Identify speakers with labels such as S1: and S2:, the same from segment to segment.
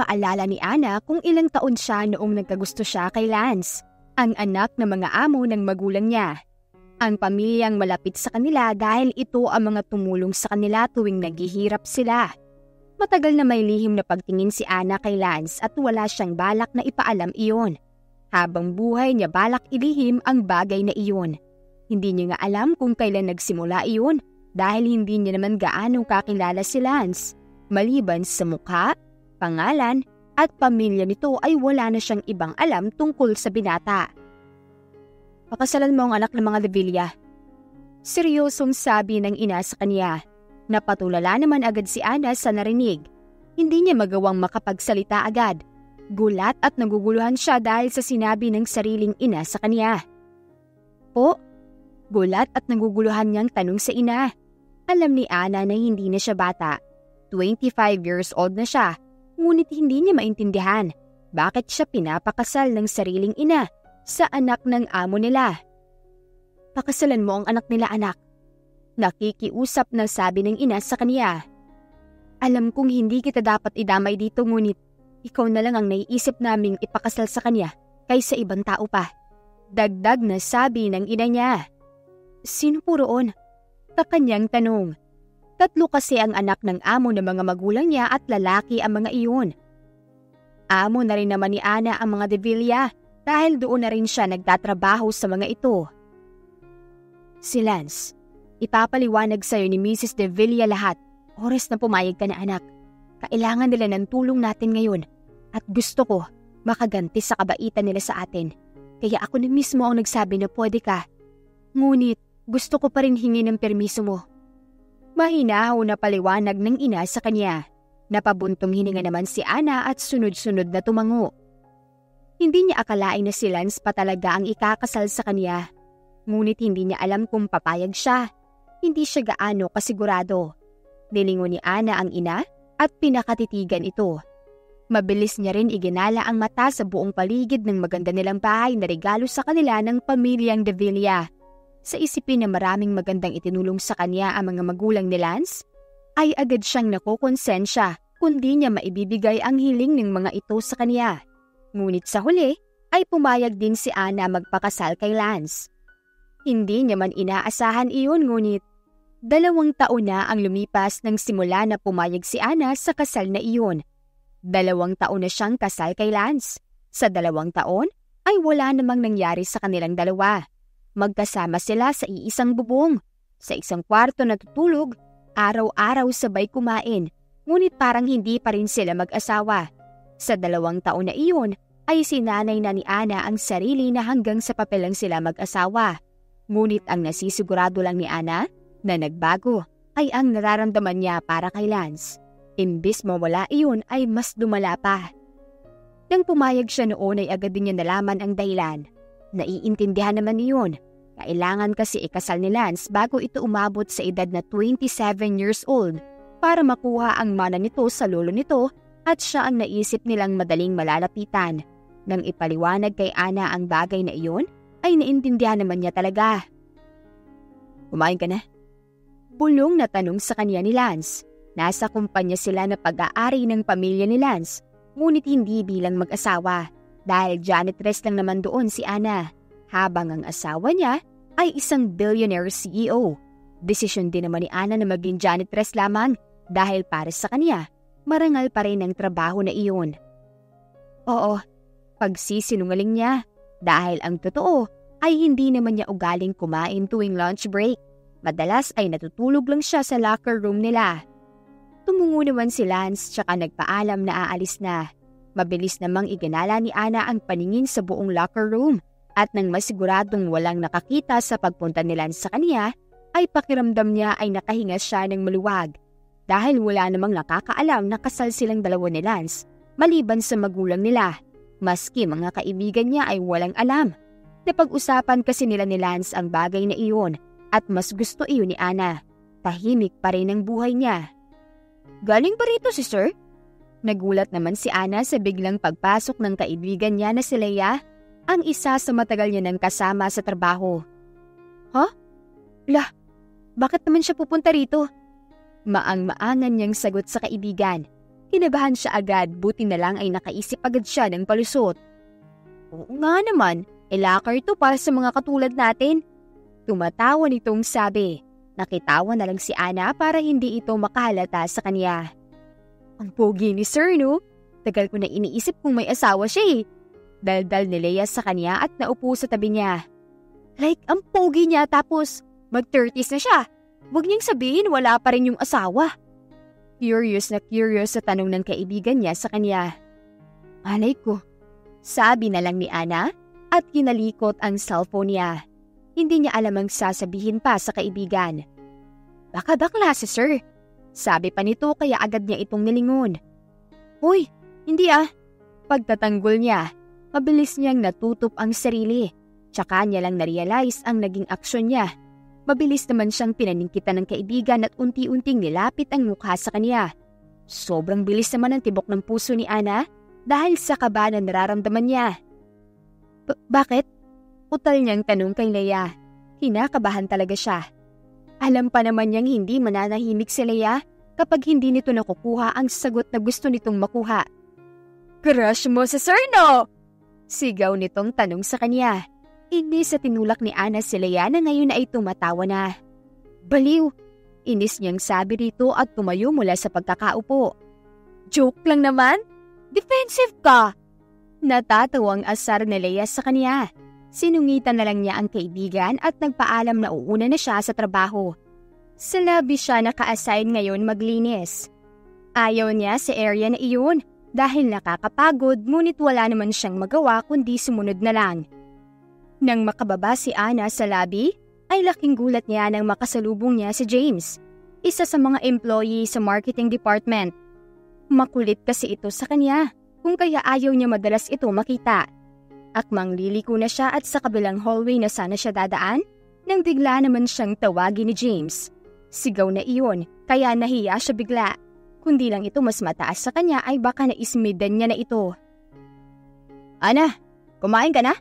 S1: maalala ni Ana kung ilang taon siya noong nagkagusto siya kay Lance, ang anak ng mga amo ng magulang niya. Ang pamilyang malapit sa kanila dahil ito ang mga tumulong sa kanila tuwing naghihirap sila. Matagal na may lihim na pagtingin si Ana kay Lance at wala siyang balak na ipaalam iyon. Habang buhay niya balak ilihim ang bagay na iyon. Hindi niya nga alam kung kailan nagsimula iyon dahil hindi niya naman gaano kakilala si Lance. Maliban sa mukha, pangalan, at pamilya nito ay wala na siyang ibang alam tungkol sa binata. Pakasalan mo ang anak ng mga Devilla. Seryosong sabi ng ina sa kanya. Napatulala naman agad si Ana sa narinig. Hindi niya magawang makapagsalita agad. Gulat at naguguluhan siya dahil sa sinabi ng sariling ina sa kanya. Po? Gulat at naguguluhan niyang tanong sa ina. Alam ni Ana na hindi na siya bata. 25 years old na siya ngunit hindi niya maintindihan bakit siya pinapakasal ng sariling ina sa anak ng amo nila. Pakasalan mo ang anak nila anak. Nakikiusap na sabi ng ina sa kanya. Alam kong hindi kita dapat idamay dito ngunit ikaw na lang ang naiisip naming ipakasal sa kanya kaysa ibang tao pa. Dagdag na sabi ng ina niya. Sino po roon? Kakanyang tanong. Tatlo kasi ang anak ng amo ng mga magulang niya at lalaki ang mga iyon. Amo na rin naman ni Ana ang mga Devilla dahil doon na rin siya nagtatrabaho sa mga ito. Si Lance, ipapaliwanag sa'yo ni Mrs. Devilla lahat. Oras na pumayag ka na anak. Kailangan nila ng tulong natin ngayon at gusto ko makaganti sa kabaitan nila sa atin. Kaya ako na mismo ang nagsabi na pwede ka. Ngunit gusto ko pa rin hingi ng permiso mo Mahinaw na paliwanag ng ina sa kanya. Napabuntong hininga naman si Ana at sunod-sunod na tumango. Hindi niya akalain na si Lance pa talaga ang ikakasal sa kanya. Ngunit hindi niya alam kung papayag siya. Hindi siya gaano kasigurado. Nilingon ni Ana ang ina at pinakatitigan ito. Mabilis niya rin iginala ang mata sa buong paligid ng maganda nilang bahay na regalo sa kanila ng pamilyang De Villa. Sa isipin na maraming magandang itinulong sa kanya ang mga magulang ni Lance, ay agad siyang nakokonsensya kundi niya maibibigay ang hiling ng mga ito sa kanya. Ngunit sa huli, ay pumayag din si Ana magpakasal kay Lance. Hindi niya man inaasahan iyon ngunit dalawang taon na ang lumipas nang simula na pumayag si Ana sa kasal na iyon. Dalawang taon na siyang kasal kay Lance. Sa dalawang taon ay wala namang nangyari sa kanilang dalawa. Magkasama sila sa iisang bubong, sa isang kwarto na tutulog, araw-araw sabay kumain, ngunit parang hindi pa rin sila mag-asawa. Sa dalawang taon na iyon, ay sinanay na ni Ana ang sarili na hanggang sa papel lang sila mag-asawa. Ngunit ang nasisigurado lang ni Ana na nagbago ay ang nararamdaman niya para kay Lance. Imbis mawala iyon ay mas dumala pa. Nang pumayag siya noon ay agad din niya nalaman ang dahilan. Naiintindihan naman niyon. Kailangan kasi ikasal ni Lance bago ito umabot sa edad na 27 years old para makuha ang mana nito sa lolo nito at siya ang naisip nilang madaling malalapitan. Nang ipaliwanag kay Ana ang bagay na iyon, ay naintindihan naman niya talaga. Kumain ka na? Bulong na tanong sa kanya ni Lance. Nasa kumpanya sila na pag-aari ng pamilya ni Lance, ngunit hindi bilang mag-asawa. Dahil janitress lang naman doon si Ana, habang ang asawa niya ay isang billionaire CEO. Desisyon din naman ni Ana na maging janitress lamang dahil para sa kanya, marangal pa rin ang trabaho na iyon. Oo, pagsisinungaling niya dahil ang totoo ay hindi naman niya ugaling kumain tuwing lunch break. Madalas ay natutulog lang siya sa locker room nila. Tumungo naman si Lance tsaka nagpaalam na aalis na. Mabilis namang iginala ni Ana ang paningin sa buong locker room at nang masiguradong walang nakakita sa pagpunta ni Lance sa kanya, ay pakiramdam niya ay nakahinga siya ng maluwag. Dahil wala namang nakakaalam na kasal silang dalawa ni Lance, maliban sa magulang nila. Maski mga kaibigan niya ay walang alam. Napag-usapan kasi nila ni Lance ang bagay na iyon at mas gusto iyon ni Ana. Tahimik pa rin ang buhay niya. Galing ba rito si Sir? Nagulat naman si Ana sa biglang pagpasok ng kaibigan niya na si Leia, ang isa sa matagal niya ng kasama sa trabaho. Ha? Huh? Lah, bakit naman siya pupunta rito? Maang-maangan niyang sagot sa kaibigan. Kinabahan siya agad, buti na lang ay nakaisip agad siya ng palusot. Oo nga naman, e locker to para sa mga katulad natin. Tumatawa nitong sabi. Nakitawa na lang si Ana para hindi ito makahalata sa kanya. Ang pogi ni Sir, no? Tagal ko na iniisip kung may asawa siya eh. Daldal ni Leia sa kanya at naupo sa tabi niya. Like, ang pogi niya tapos mag-30s na siya. Huwag niyang sabihin wala pa rin yung asawa. Curious na curious sa tanong ng kaibigan niya sa kanya. Malay ko. Sabi na lang ni Ana at kinalikot ang cellphone niya. Hindi niya alam ang sasabihin pa sa kaibigan. Baka bakla si sir. Sabi pa nito kaya agad niya itong nilingon. Hoy, hindi ah. Pagtatanggol niya, mabilis niyang natutup ang sarili. Tsaka niya lang narealize ang naging aksyon niya Mabilis naman siyang pinaningkitan ng kaibigan at unti-unting nilapit ang mukha sa kanya. Sobrang bilis naman ang tibok ng puso ni Ana dahil sa kaba na nararamdaman niya. bakit? Utal niyang tanong kay Leia. Kinakabahan talaga siya. Alam pa naman niyang hindi mananahimik si Leia kapag hindi nito nakukuha ang sagot na gusto nitong makuha. Crush mo sa Sir no? Sigaw nitong tanong sa kanya. Inis sa tinulak ni Ana si Leia na ngayon ay tumatawa na. Baliw! Inis niyang sabi rito at tumayo mula sa pagkakaupo. Joke lang naman? Defensive ka! Natatawang asar ni Leia sa kanya. Sinungitan na lang niya ang kaibigan at nagpaalam na uuna na siya sa trabaho. Sa labi siya naka-assign ngayon maglinis. Ayaw niya sa area na iyon dahil nakakapagod ngunit wala naman siyang magawa kundi sumunod na lang. Nang makababa si Ana sa lobby, ay laking gulat niya nang makasalubong niya si James, isa sa mga employee sa marketing department. Makulit kasi ito sa kanya, kung kaya ayaw niya madalas ito makita. Akmang liliko na siya at sa kabilang hallway na sana siya dadaan, nang bigla naman siyang tawagin ni James. Sigaw na iyon, kaya nahiya siya bigla. Kundi lang ito mas mataas sa kanya ay baka naismidan niya na ito. Ana, kumain ka na?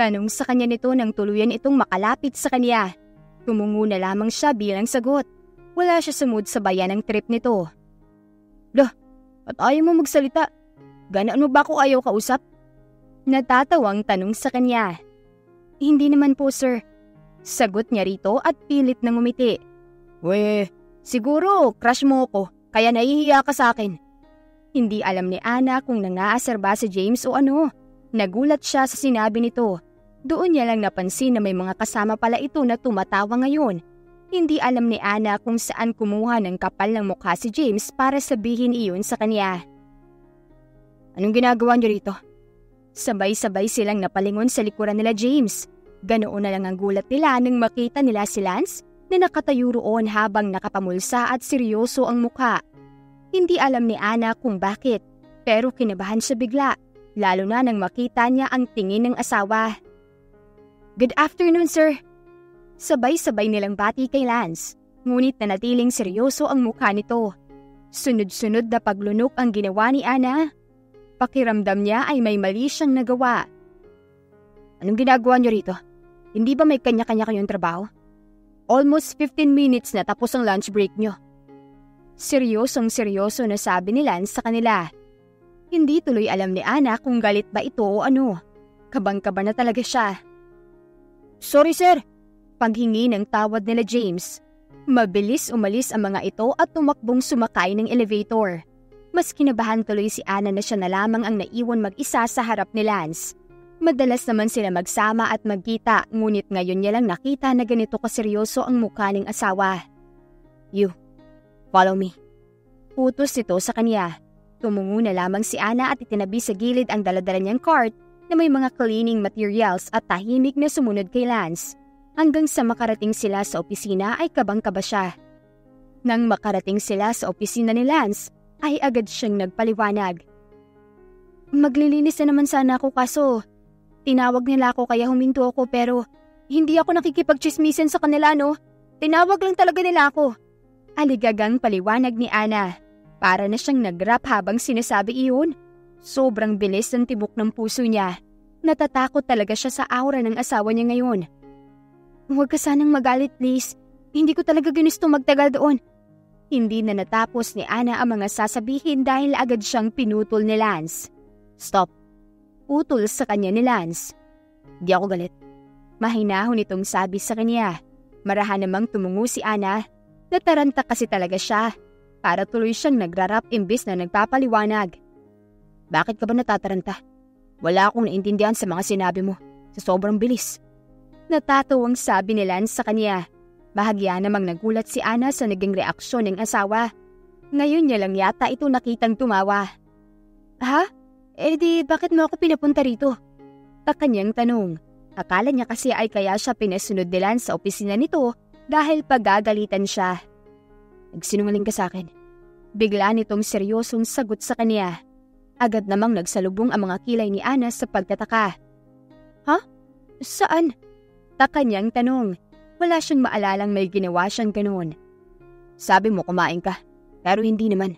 S1: Tanong sa kanya nito nang tuluyan itong makalapit sa kanya. Tumungo na lamang siya bilang sagot. Wala siya sa mood sa bayan ng trip nito. Dah, at ayaw mo magsalita? Ganaan mo ba ako ayaw kausap? Natatawang tanong sa kanya. Hindi naman po sir. Sagot niya rito at pilit nang umiti. We, siguro crush mo ako kaya nahihiya ka sa akin. Hindi alam ni Ana kung nangaasar ba si James o ano. Nagulat siya sa sinabi nito doon niya lang napansin na may mga kasama pala ito na tumatawa ngayon. Hindi alam ni Ana kung saan kumuha ng kapal ng mukha si James para sabihin iyon sa kanya. Anong ginagawa niyo rito? Sabay-sabay silang napalingon sa likuran nila James. Ganoon na lang ang gulat nila nang makita nila si Lance na nakatayo roon habang nakapamulsa at seryoso ang mukha. Hindi alam ni Ana kung bakit, pero kinabahan siya bigla, lalo na nang makita niya ang tingin ng asawa. Good afternoon, sir. Sabay-sabay nilang bati kay Lance, ngunit nanatiling seryoso ang mukha nito. Sunod-sunod na paglunok ang ginawa ni Ana. Pakiramdam niya ay may mali siyang nagawa. Anong ginagawa niyo rito? Hindi ba may kanya-kanya kayong trabaho? Almost 15 minutes na tapos ang lunch break niyo. Seryosong seryoso na sabi ni Lance sa kanila. Hindi tuloy alam ni Ana kung galit ba ito o ano. Kabang-kaba na talaga siya. Sorry sir, paghingi ng tawad nila James. Mabilis umalis ang mga ito at tumakbong sumakay ng elevator. Mas kinabahan tuloy si Ana na siya na lamang ang naiwan mag-isa sa harap ni Lance. Madalas naman sila magsama at magkita ngunit ngayon niya lang nakita na ganito kaseryoso ang mukha ng asawa. You, follow me. Utos ito sa kanya. Tumungo na lamang si Ana at itinabi sa gilid ang daladala niyang cart na may mga cleaning materials at tahimik na sumunod kay Lance. Hanggang sa makarating sila sa opisina ay kabang-kaba siya. Nang makarating sila sa opisina ni Lance, ay agad siyang nagpaliwanag. Maglilinis na naman sana ako kaso tinawag nila ako kaya huminto ako pero hindi ako nakikipagchismisan sa kanila no. Tinawag lang talaga nila ako. Aligagang paliwanag ni Ana. Para na siyang nag-rap habang sinasabi iyon. Sobrang bilis ng tibok ng puso niya. Natatakot talaga siya sa aura ng asawa niya ngayon. Huwag ka sanang magalit please. Hindi ko talaga ginusto magtagal doon. Hindi na natapos ni Ana ang mga sasabihin dahil agad siyang pinutol ni Lance. Stop. Utol sa kanya ni Lance. Di ako galit. Mahinahon itong sabi sa kanya. Marahan namang tumungo si Ana. Nataranta kasi talaga siya. Para tuloy siyang nagrarap imbis na nagpapaliwanag. Bakit ka ba natataranta? Wala akong naintindihan sa mga sinabi mo. Sa sobrang bilis. Natatuwang sabi ni Lance sa kanya. Bahagya namang nagulat si Ana sa naging reaksyon ng asawa. Ngayon niya lang yata ito nakitang tumawa. Ha? Eh di bakit mo ako pinapunta rito? Takanyang tanong. Akala niya kasi ay kaya siya pinasunod nilan sa opisina nito dahil pagagalitan siya. Nagsinungaling ka sa akin. Bigla nitong seryosong sagot sa kanya. Agad namang nagsalubong ang mga kilay ni Ana sa pagtataka. Ha? Saan? Takanyang tanong. Wala siyang maalalang may ginawa siyang ganoon. Sabi mo kumain ka, pero hindi naman.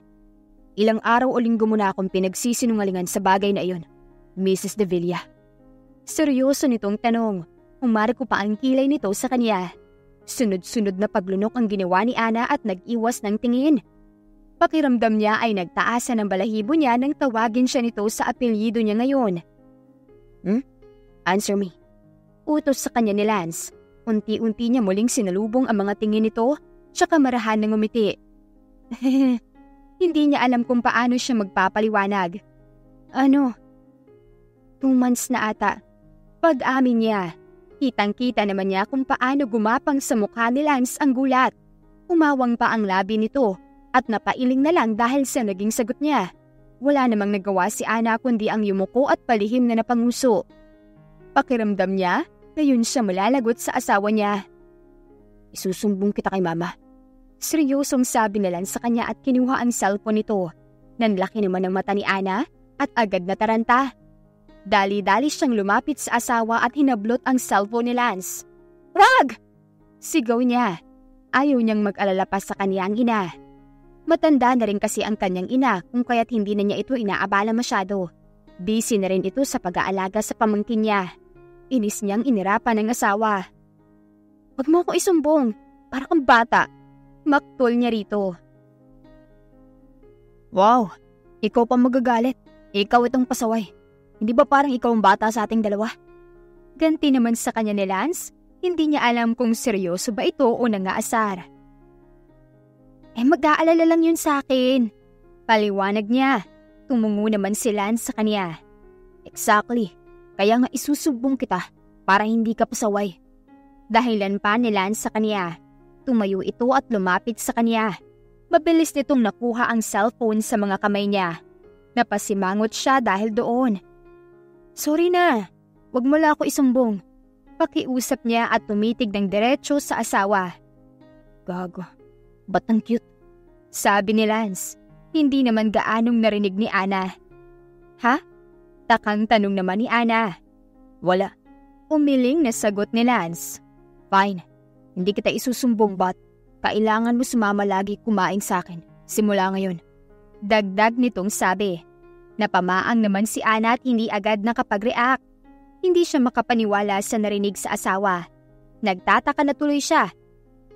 S1: Ilang araw o linggo mo na akong pinagsisinungalingan sa bagay na iyon, Mrs. De Villa. Seryoso nitong tanong, umari ko pa ang kilay nito sa kanya. Sunod-sunod na paglunok ang ginawa ni Ana at nag-iwas ng tingin. Pakiramdam niya ay nagtaasan ng balahibo niya nang tawagin siya nito sa apelyido niya ngayon. Hmm? Answer me. Utos sa kanya ni Lance. Unti-unti niya muling sinalubong ang mga tingin nito, tsaka marahan ng umiti. Hindi niya alam kung paano siya magpapaliwanag. Ano? Two months na ata. Pag-amin niya, kitang-kita naman niya kung paano gumapang sa mukha ni Lance ang gulat. Umawang pa ang labi nito at napailing na lang dahil sa naging sagot niya. Wala namang nagawa si Ana kundi ang yumuko at palihim na napanguso. Pakiramdam niya, ngayon siya malalagot sa asawa niya. Isusumbong kita kay mama. Seryosong sabi na lang sa kanya at kinuha ang cellphone nito. Nanlaki naman ang mata ni Ana at agad na taranta. Dali-dali siyang lumapit sa asawa at hinablot ang cellphone ni Lance. Wag! Sigaw niya. Ayaw niyang mag-alala pa sa kanyang ina. Matanda na rin kasi ang kanyang ina kung kaya't hindi na niya ito inaabala masyado. Busy na rin ito sa pag-aalaga sa pamangkin niya. Inis niyang inirapan ng asawa. Huwag mo ako isumbong, para kang bata. Maktol niya rito. Wow, ikaw pa magagalit. Ikaw itong pasaway. Hindi ba parang ikaw ang bata sa ating dalawa? Ganti naman sa kanya ni Lance, hindi niya alam kung seryoso ba ito o nangaasar. Eh mag-aalala lang yun sa akin. Paliwanag niya. Tumungo naman si Lance sa kanya. Exactly. Kaya nga isusubong kita para hindi ka pasaway. Dahilan pa ni Lance sa kanya. Tumayo ito at lumapit sa kanya. Mabilis nitong nakuha ang cellphone sa mga kamay niya. Napasimangot siya dahil doon. Sorry na, wag mo lang ako isumbong. Pakiusap niya at tumitig ng diretso sa asawa. Gago, ba't ang cute? Sabi ni Lance, hindi naman gaanong narinig ni Ana. Ha? Takang tanong naman ni Ana. Wala. Umiling na sagot ni Lance. Fine. Hindi kita isusumbong but kailangan mo sumama lagi kumain sa akin. Simula ngayon. Dagdag nitong sabi. Napamaang naman si Ana at hindi agad nakapag-react. Hindi siya makapaniwala sa narinig sa asawa. Nagtataka na tuloy siya.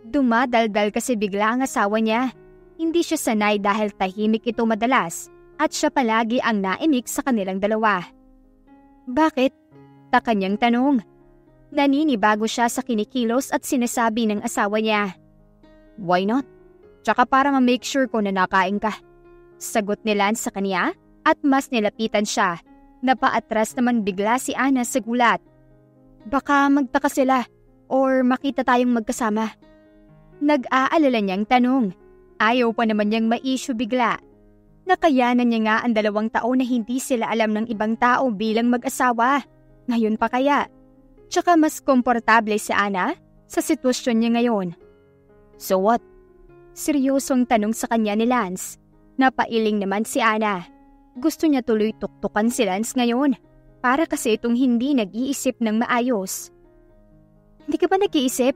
S1: Dumadaldal kasi bigla ang asawa niya. Hindi siya sanay dahil tahimik ito madalas at siya palagi ang naimik sa kanilang dalawa. Bakit? Ta kanyang tanong. Naninibago siya sa kinikilos at sinasabi ng asawa niya. Why not? Tsaka para ma-make sure ko na nakain ka. Sagot ni Lance sa kanya at mas nilapitan siya. Napaatras naman bigla si Ana sa gulat. Baka magtaka sila or makita tayong magkasama. Nag-aalala niyang tanong. Ayaw pa naman niyang ma-issue bigla Nakayanan niya nga ang dalawang taon na hindi sila alam ng ibang tao bilang mag-asawa. Ngayon pa kaya? Tsaka mas komportable si Ana sa sitwasyon niya ngayon. So what? Seryosong tanong sa kanya ni Lance. Napailing naman si Ana. Gusto niya tuloy tuktukan si Lance ngayon. Para kasi itong hindi nag-iisip ng maayos. Hindi ka ba nag-iisip?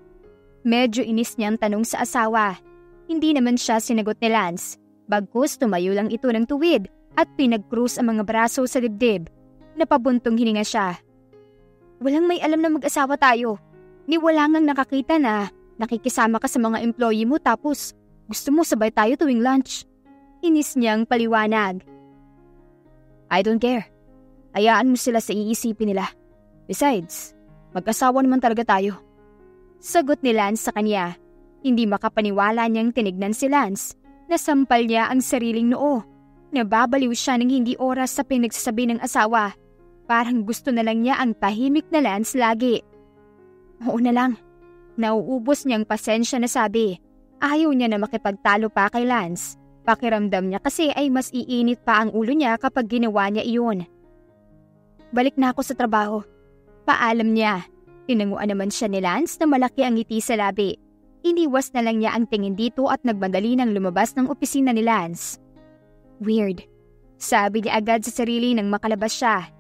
S1: Medyo inis niyang tanong sa asawa. Hindi naman siya sinagot ni Lance. Bagkus tumayo lang ito ng tuwid at pinag-cruise ang mga braso sa dibdib. Napabuntong hininga siya. Walang may alam na mag-asawa tayo. Ni wala ngang nakakita na nakikisama ka sa mga employee mo tapos Gusto mo sabay tayo tuwing lunch? Inis niyang paliwanag. I don't care. Hayaan mo sila sa iisipin nila. Besides, mag-asawa naman talaga tayo. Sagot ni Lance sa kanya. Hindi makapaniwala niyang tinignan si Lance. Nasampal niya ang sariling noo. Nababaliw siya ng hindi oras sa pinagsasabi ng asawa. Parang gusto na lang niya ang tahimik na Lance lagi. Oo na lang. Nauubos niyang pasensya na sabi. Ayaw niya na makipagtalo pa kay Lance. Pakiramdam niya kasi ay mas iinit pa ang ulo niya kapag ginawa niya iyon. Balik na ako sa trabaho. Paalam niya. Tinanguan naman siya ni Lance na malaki ang ngiti sa labi. Iniwas na lang niya ang tingin dito at nagmadali ng lumabas ng opisina ni Lance. Weird. Sabi niya agad sa sarili nang makalabas siya.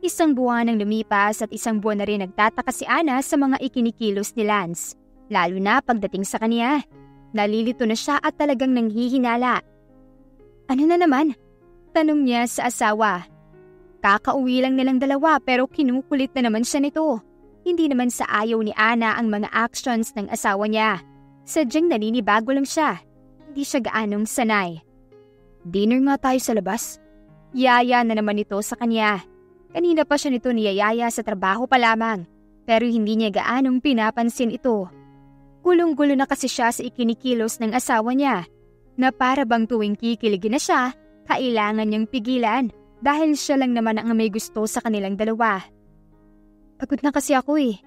S1: Isang buwan ang lumipas at isang buwan na rin nagtataka si Ana sa mga ikinikilos ni Lance. Lalo na pagdating sa kanya. Nalilito na siya at talagang nanghihinala. Ano na naman? Tanong niya sa asawa. Kakauwi lang nilang dalawa pero kinukulit na naman siya nito. Hindi naman sa ayaw ni Ana ang mga actions ng asawa niya. Sadyang naninibago lang siya. Hindi siya gaanong sanay. Dinner nga tayo sa labas. Yaya na naman ito sa kanya. Kanina pa siya nito niyayaya sa trabaho pa lamang. Pero hindi niya gaanong pinapansin ito. Gulong-gulo na kasi siya sa ikinikilos ng asawa niya. Na para bang tuwing kikiligin na siya, kailangan niyang pigilan dahil siya lang naman ang may gusto sa kanilang dalawa. Pagod na kasi ako eh.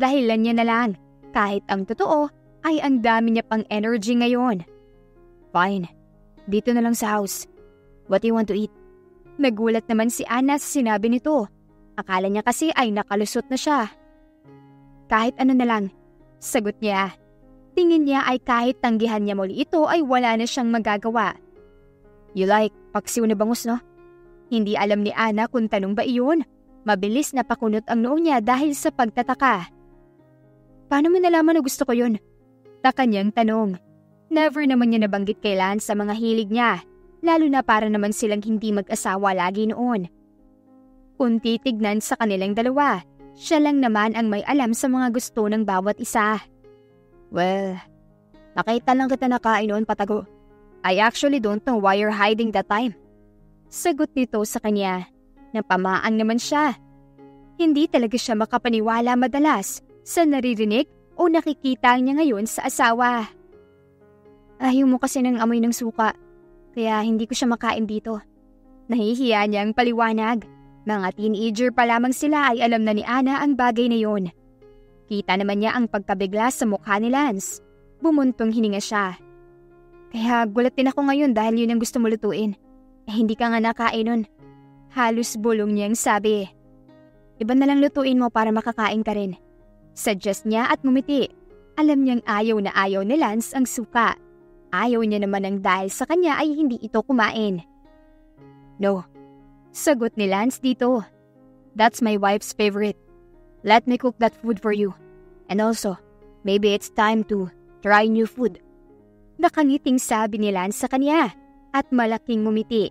S1: Dahilan niya na lang. Kahit ang totoo, ay ang dami niya pang energy ngayon. Fine. Dito na lang sa house. What do you want to eat? Nagulat naman si Anna sa sinabi nito. Akala niya kasi ay nakalusot na siya. Kahit ano na lang. Sagot niya. Tingin niya ay kahit tanggihan niya muli ito ay wala na siyang magagawa. You like paksiw na bangus no? Hindi alam ni Ana kung tanong ba iyon Mabilis na pakunot ang noo niya dahil sa pagtataka. Paano mo nalaman na gusto ko yun? Na kanyang tanong. Never naman niya nabanggit kay Lance sa mga hilig niya, lalo na para naman silang hindi mag-asawa lagi noon. Kung titignan sa kanilang dalawa, siya lang naman ang may alam sa mga gusto ng bawat isa. Well, nakita lang kita nakain noon patago. I actually don't know why you're hiding that time. Sagot nito sa kanya. Napamaang naman siya. Hindi talaga siya makapaniwala madalas sa naririnig o nakikita niya ngayon sa asawa. Ayaw mo kasi ng amoy ng suka, kaya hindi ko siya makain dito. Nahihiya niyang paliwanag. Mga teenager pa lamang sila ay alam na ni Ana ang bagay na yon. Kita naman niya ang pagkabigla sa mukha ni Lance. Bumuntong hininga siya. Kaya gulat din ako ngayon dahil yun ang gusto mo lutuin. Eh hindi ka nga nakain nun. Halos bulong niyang sabi. Iba na lang lutuin mo para makakain ka rin. Suggest niya at mumiti. Alam niyang ayaw na ayaw ni Lance ang suka. Ayaw niya naman ang dahil sa kanya ay hindi ito kumain. No. Sagot ni Lance dito. That's my wife's favorite. Let me cook that food for you. And also, maybe it's time to try new food. Nakangiting sabi ni Lance sa kanya at malaking mumiti.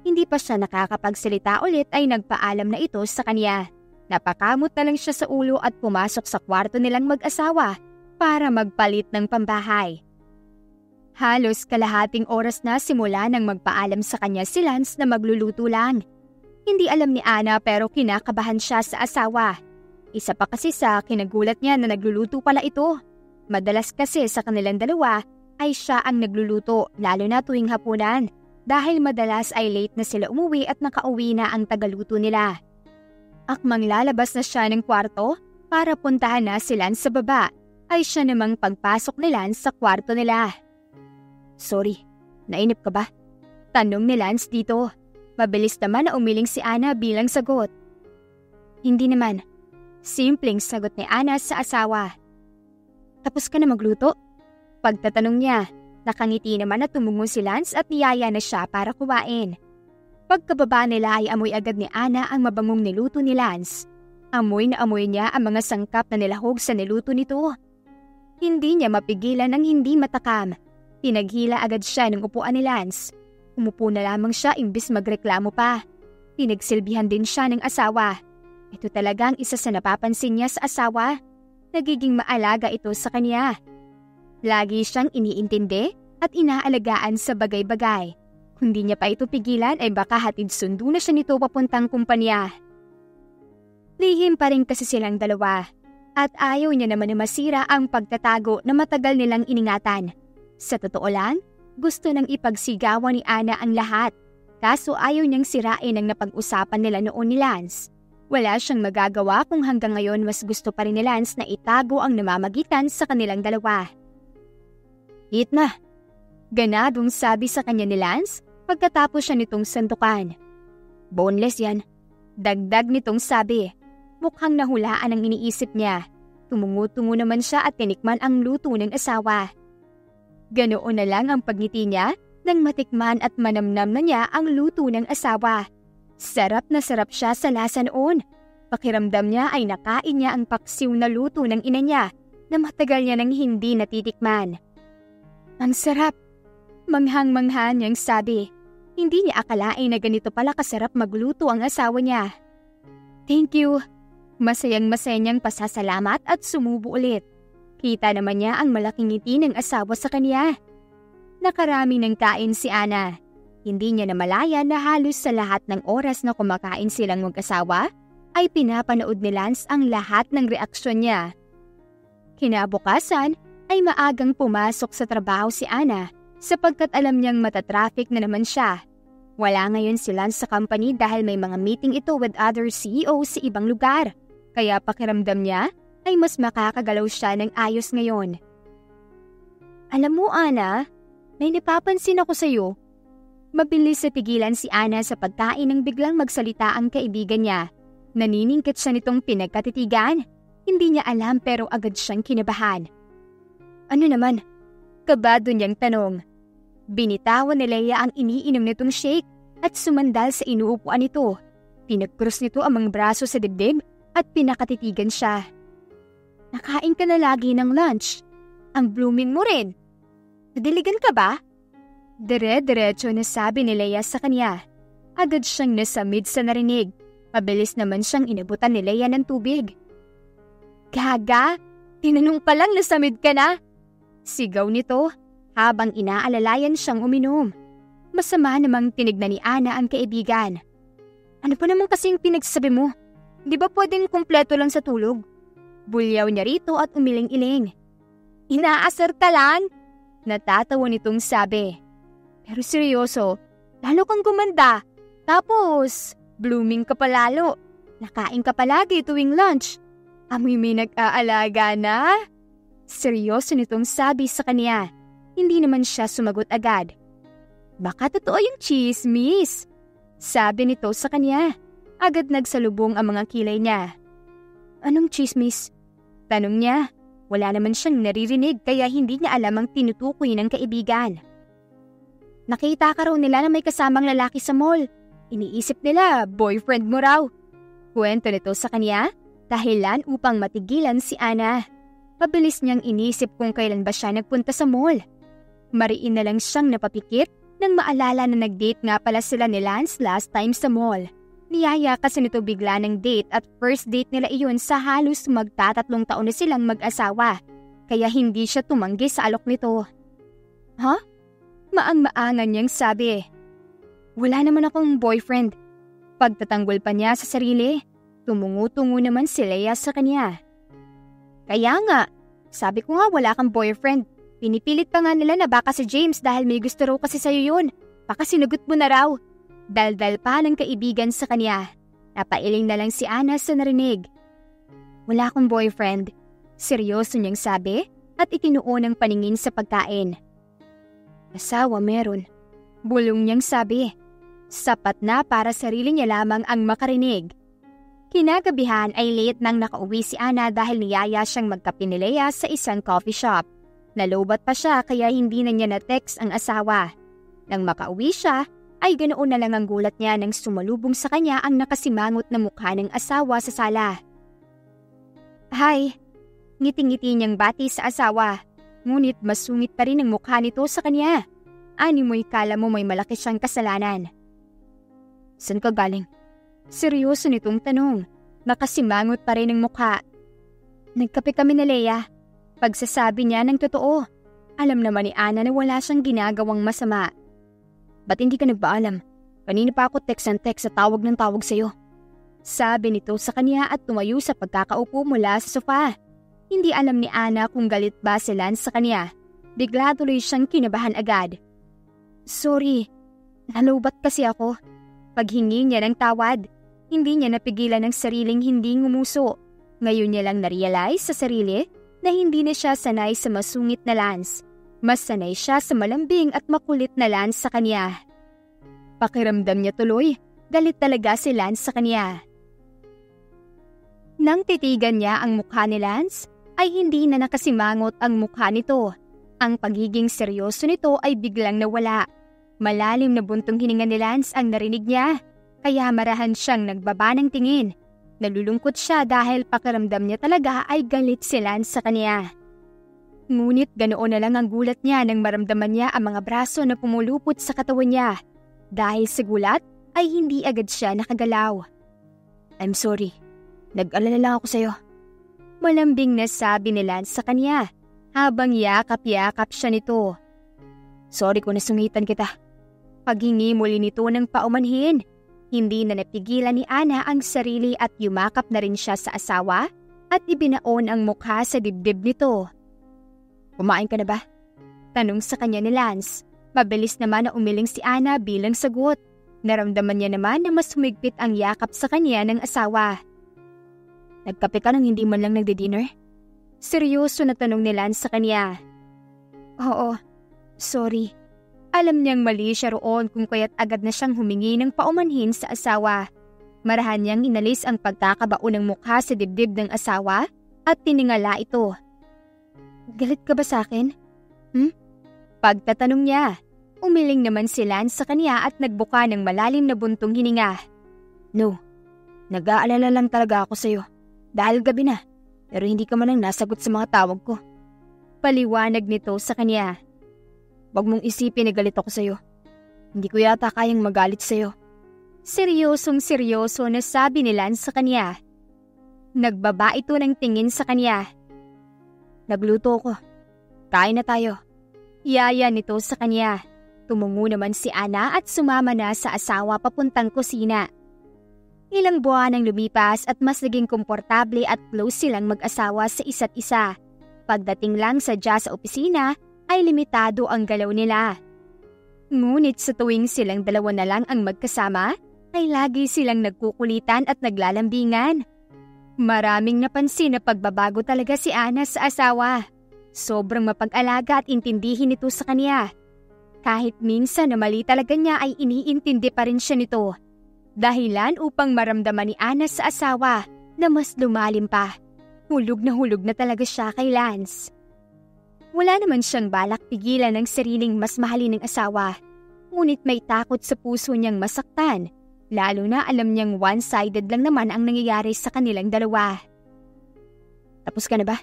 S1: Hindi pa siya nakakapagsalita ulit ay nagpaalam na ito sa kanya. Napakamot na lang siya sa ulo at pumasok sa kwarto nilang mag-asawa para magpalit ng pambahay. Halos kalahating oras na simula nang magpaalam sa kanya si Lance na magluluto lang. Hindi alam ni Ana pero kinakabahan siya sa asawa. Isa pa kasi sa kinagulat niya na nagluluto pala ito. Madalas kasi sa kanilang dalawa ay siya ang nagluluto lalo na tuwing hapunan dahil madalas ay late na sila umuwi at nakauwi na ang tagaluto nila. Akmang lalabas na siya ng kwarto para puntahan na si Lance sa baba ay siya namang pagpasok ni Lance sa kwarto nila. Sorry, nainip ka ba? Tanong ni Lance dito. Mabilis naman na umiling si Ana bilang sagot. Hindi naman. Simpleng sagot ni Ana sa asawa. Tapos ka na magluto? Pagtatanong niya, Nakangiti naman na tumungo si Lance at niyaya na siya para kuwain. Pagkababa nila ay amoy agad ni Ana ang mabangong niluto ni Lance. Amoy na amoy niya ang mga sangkap na nilahog sa niluto nito. Hindi niya mapigilan ang hindi matakam. Pinaghila agad siya ng upuan ni Lance. Umupo na lamang siya imbis magreklamo pa. Pinagsilbihan din siya ng asawa. Ito talagang isa sa napapansin niya sa asawa. Nagiging maalaga ito sa kanya. Lagi siyang iniintindi at inaalagaan sa bagay-bagay. Kung di niya pa ito pigilan ay baka hatid sundo na siya nito papuntang kumpanya. Lihim pa rin kasi silang dalawa at ayaw niya naman na masira ang pagtatago na matagal nilang iningatan. Sa totoo lang, gusto nang ipagsigawan ni Ana ang lahat kaso ayaw niyang sirain ang napag-usapan nila noon ni Lance. Wala siyang magagawa kung hanggang ngayon mas gusto pa rin ni Lance na itago ang namamagitan sa kanilang dalawa. Hit na! Ganadong sabi sa kanya ni Lance pagkatapos siya nitong sandukan. Boneless yan. Dagdag nitong sabi. Mukhang nahulaan ang iniisip niya. Tumungo-tungo naman siya at tinikman ang luto ng asawa. Ganoon na lang ang pagngiti niya nang matikman at manamnam na niya ang luto ng asawa. Sarap na sarap siya sa lasa noon. Pakiramdam niya ay nakain niya ang paksiw na luto ng ina niya na matagal niya nang hindi natitikman. Ang sarap! Manghang-mangha niyang sabi. Hindi niya akalain na ganito pala kasarap magluto ang asawa niya. Thank you. Masayang masaya niyang pasasalamat at sumubo ulit. Kita naman niya ang malaking ngiti ng asawa sa kanya. Nakarami ng kain si Ana. Hindi niya namalaya na halos sa lahat ng oras na kumakain silang mag-asawa ay pinapanood ni Lance ang lahat ng reaksyon niya. Kinabukasan ay maagang pumasok sa trabaho si Ana sapagkat alam niyang matatraffic na naman siya. Wala ngayon si Lance sa company dahil may mga meeting ito with other CEOs sa ibang lugar. Kaya pakiramdam niya ay mas makakagalaw siya ng ayos ngayon. Alam mo Ana, may napapansin ako sa iyo Mabilis sa pigilan si Ana sa pagkain nang biglang magsalita ang kaibigan niya. Naniningkit siya nitong pinagkatitigan. Hindi niya alam pero agad siyang kinabahan. Ano naman? Kabado niyang tanong. Binitawan ni Leia ang iniinom nitong shake at sumandal sa inuupuan nito. Pinagkrus nito ang mga braso sa dibdib at pinakatitigan siya. Nakain ka na lagi ng lunch. Ang blooming mo rin. Nadiligan ka ba? Dire-diretso na sabi ni Leia sa kanya. Agad siyang nasamid sa narinig. Mabilis naman siyang inabutan ni Leia ng tubig. Gaga! Tinanong pa lang nasamid ka na! Sigaw nito habang inaalalayan siyang uminom. Masama namang tinignan ni Ana ang kaibigan. Ano pa naman kasing pinagsasabi mo? Di ba pwedeng kumpleto lang sa tulog? Bulyaw niya rito at umiling-iling. Inaasar ka lang? Natatawa nitong sabi. Pero seryoso, lalo kang gumanda. Tapos, blooming ka palalo. Nakain ka palagi tuwing lunch. Amoy may nag-aalaga na? Seryoso nitong sabi sa kanya. Hindi naman siya sumagot agad. Baka totoo yung chismis. Sabi nito sa kanya. Agad nagsalubong ang mga kilay niya. Anong chismis? Tanong niya. Wala naman siyang naririnig kaya hindi niya alam ang tinutukoy ng kaibigan. Nakita ka raw nila na may kasamang lalaki sa mall. Iniisip nila, boyfriend mo raw. Kwento nito sa kanya, dahilan upang matigilan si Ana. Pabilis niyang inisip kung kailan ba siya nagpunta sa mall. Mariin na lang siyang napapikit nang maalala na nag-date nga pala sila ni Lance last time sa mall. Niyaya kasi nito bigla ng date at first date nila iyon sa halos magtatatlong taon na silang mag-asawa. Kaya hindi siya tumanggi sa alok nito. Ha? Huh? Maang-maangan niyang sabi. Wala naman akong boyfriend. Pagtatanggol pa niya sa sarili, tumungo-tungo naman si Leia sa kanya. Kaya nga, sabi ko nga wala kang boyfriend. Pinipilit pa nga nila na baka si James dahil may gusto raw kasi sa'yo yun. Baka sinugot mo na raw. Daldal pa ng kaibigan sa kanya. Napailing na lang si Ana sa narinig. Wala akong boyfriend. Seryoso niyang sabi at itinuon ang paningin sa pagkain. Asawa meron. Bulong niyang sabi. Sapat na para sarili niya lamang ang makarinig. Kinagabihan ay late nang nakauwi si Ana dahil niyaya siyang magkapinilaya sa isang coffee shop. Nalobat pa siya kaya hindi na niya na-text ang asawa. Nang makauwi siya, ay ganoon na lang ang gulat niya nang sumalubong sa kanya ang nakasimangot na mukha ng asawa sa sala. Hi! Ngiting-ngiti niyang bati sa asawa. Ngunit masungit pa rin ang mukha nito sa kanya. Ani mo'y kala mo may malaki siyang kasalanan. San ka galing? Seryoso nitong tanong. Nakasimangot pa rin ang mukha. Nagkape kami na Leia. Pagsasabi niya ng totoo. Alam naman ni Ana na wala siyang ginagawang masama. Ba't hindi ka nagpaalam? Kanina pa ako text and text sa tawag ng tawag sa'yo. Sabi nito sa kanya at tumayo sa pagkakaupo mula sa sofa. Hindi alam ni Ana kung galit ba si Lance sa kanya. Bigla tuloy siyang kinabahan agad. Sorry, nalobat kasi ako. Paghingi niya ng tawad, hindi niya napigilan ng sariling hindi ngumuso. Ngayon niya lang na-realize sa sarili na hindi na siya sanay sa masungit na Lance. Mas sanay siya sa malambing at makulit na Lance sa kanya. Pakiramdam niya tuloy, galit talaga si Lance sa kanya. Nang titigan niya ang mukha ni Lance, ay hindi na nakasimangot ang mukha nito. Ang pagiging seryoso nito ay biglang nawala. Malalim na buntong hininga ni Lance ang narinig niya, kaya marahan siyang nagbaba ng tingin. Nalulungkot siya dahil pakiramdam niya talaga ay galit si Lance sa kanya. Ngunit ganoon na lang ang gulat niya nang maramdaman niya ang mga braso na pumulupot sa katawan niya. Dahil sa gulat ay hindi agad siya nakagalaw. I'm sorry. Nag-alala lang ako sa'yo. Malambing na sabi ni Lance sa kanya habang yakap-yakap siya nito. Sorry kung nasungitan kita. Paghingi muli nito ng paumanhin, hindi na napigilan ni Ana ang sarili at yumakap na rin siya sa asawa at ibinaon ang mukha sa dibdib nito. Kumain ka na ba? Tanong sa kanya ni Lance. Mabilis naman na umiling si Ana bilang sagot. Naramdaman niya naman na mas humigpit ang yakap sa kanya ng asawa. Nagkape ka nang hindi man lang nagdi-dinner? Seryoso na tanong ni Lance sa kanya. Oo, sorry. Alam niyang mali siya roon kung kaya't agad na siyang humingi ng paumanhin sa asawa. Marahan niyang inalis ang pagkakabao ng mukha sa dibdib ng asawa at tiningala ito. Galit ka ba sa akin? Hmm? Pagtatanong niya, umiling naman si Lance sa kanya at nagbuka ng malalim na buntong hininga. No, nag-aalala lang talaga ako sa'yo. Dahil gabi na, pero hindi ka man ang nasagot sa mga tawag ko. Paliwanag nito sa kanya. Huwag mong isipin na galit ako sa'yo. Hindi ko yata kayang magalit sa'yo. Seryosong seryoso na sabi ni Lance sa kanya. Nagbaba ito ng tingin sa kanya Nagluto ko. Kain na tayo. Yaya nito sa kanya. Tumungo naman si Ana at sumama na sa asawa papuntang kusina. Ilang buwan ang lumipas at mas naging komportable at close silang mag-asawa sa isa't isa. Pagdating lang sa sa opisina ay limitado ang galaw nila. Ngunit sa tuwing silang dalawa na lang ang magkasama, ay lagi silang nagkukulitan at naglalambingan. Maraming napansin na pagbabago talaga si Ana sa asawa. Sobrang mapag-alaga at intindihin nito sa kanya. Kahit minsan na mali talaga niya ay iniintindi pa rin siya nito. Dahilan upang maramdaman ni Ana sa asawa na mas lumalim pa. Hulog na hulog na talaga siya kay Lance. Wala naman siyang balak pigilan ng sariling mas mahalin ng asawa. Ngunit may takot sa puso niyang masaktan Lalo na alam niyang one-sided lang naman ang nangyayari sa kanilang dalawa. Tapos ka na ba?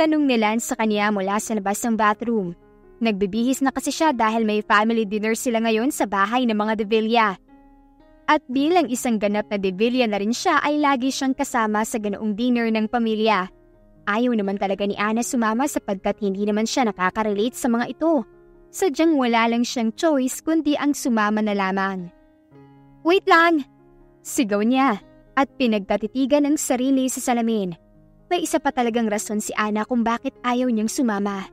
S1: Tanong ni Lance sa kanya mula sa labas ng bathroom. Nagbibihis na kasi siya dahil may family dinner sila ngayon sa bahay ng mga De Villa. At bilang isang ganap na De Villa na rin siya ay lagi siyang kasama sa ganoong dinner ng pamilya. Ayaw naman talaga ni Ana sumama sapagkat hindi naman siya nakaka-relate sa mga ito. Sadyang wala lang siyang choice kundi ang sumama na lamang. Wait lang! Sigaw niya at pinagtatitigan ng sarili sa salamin. May isa pa talagang rason si Ana kung bakit ayaw niyang sumama.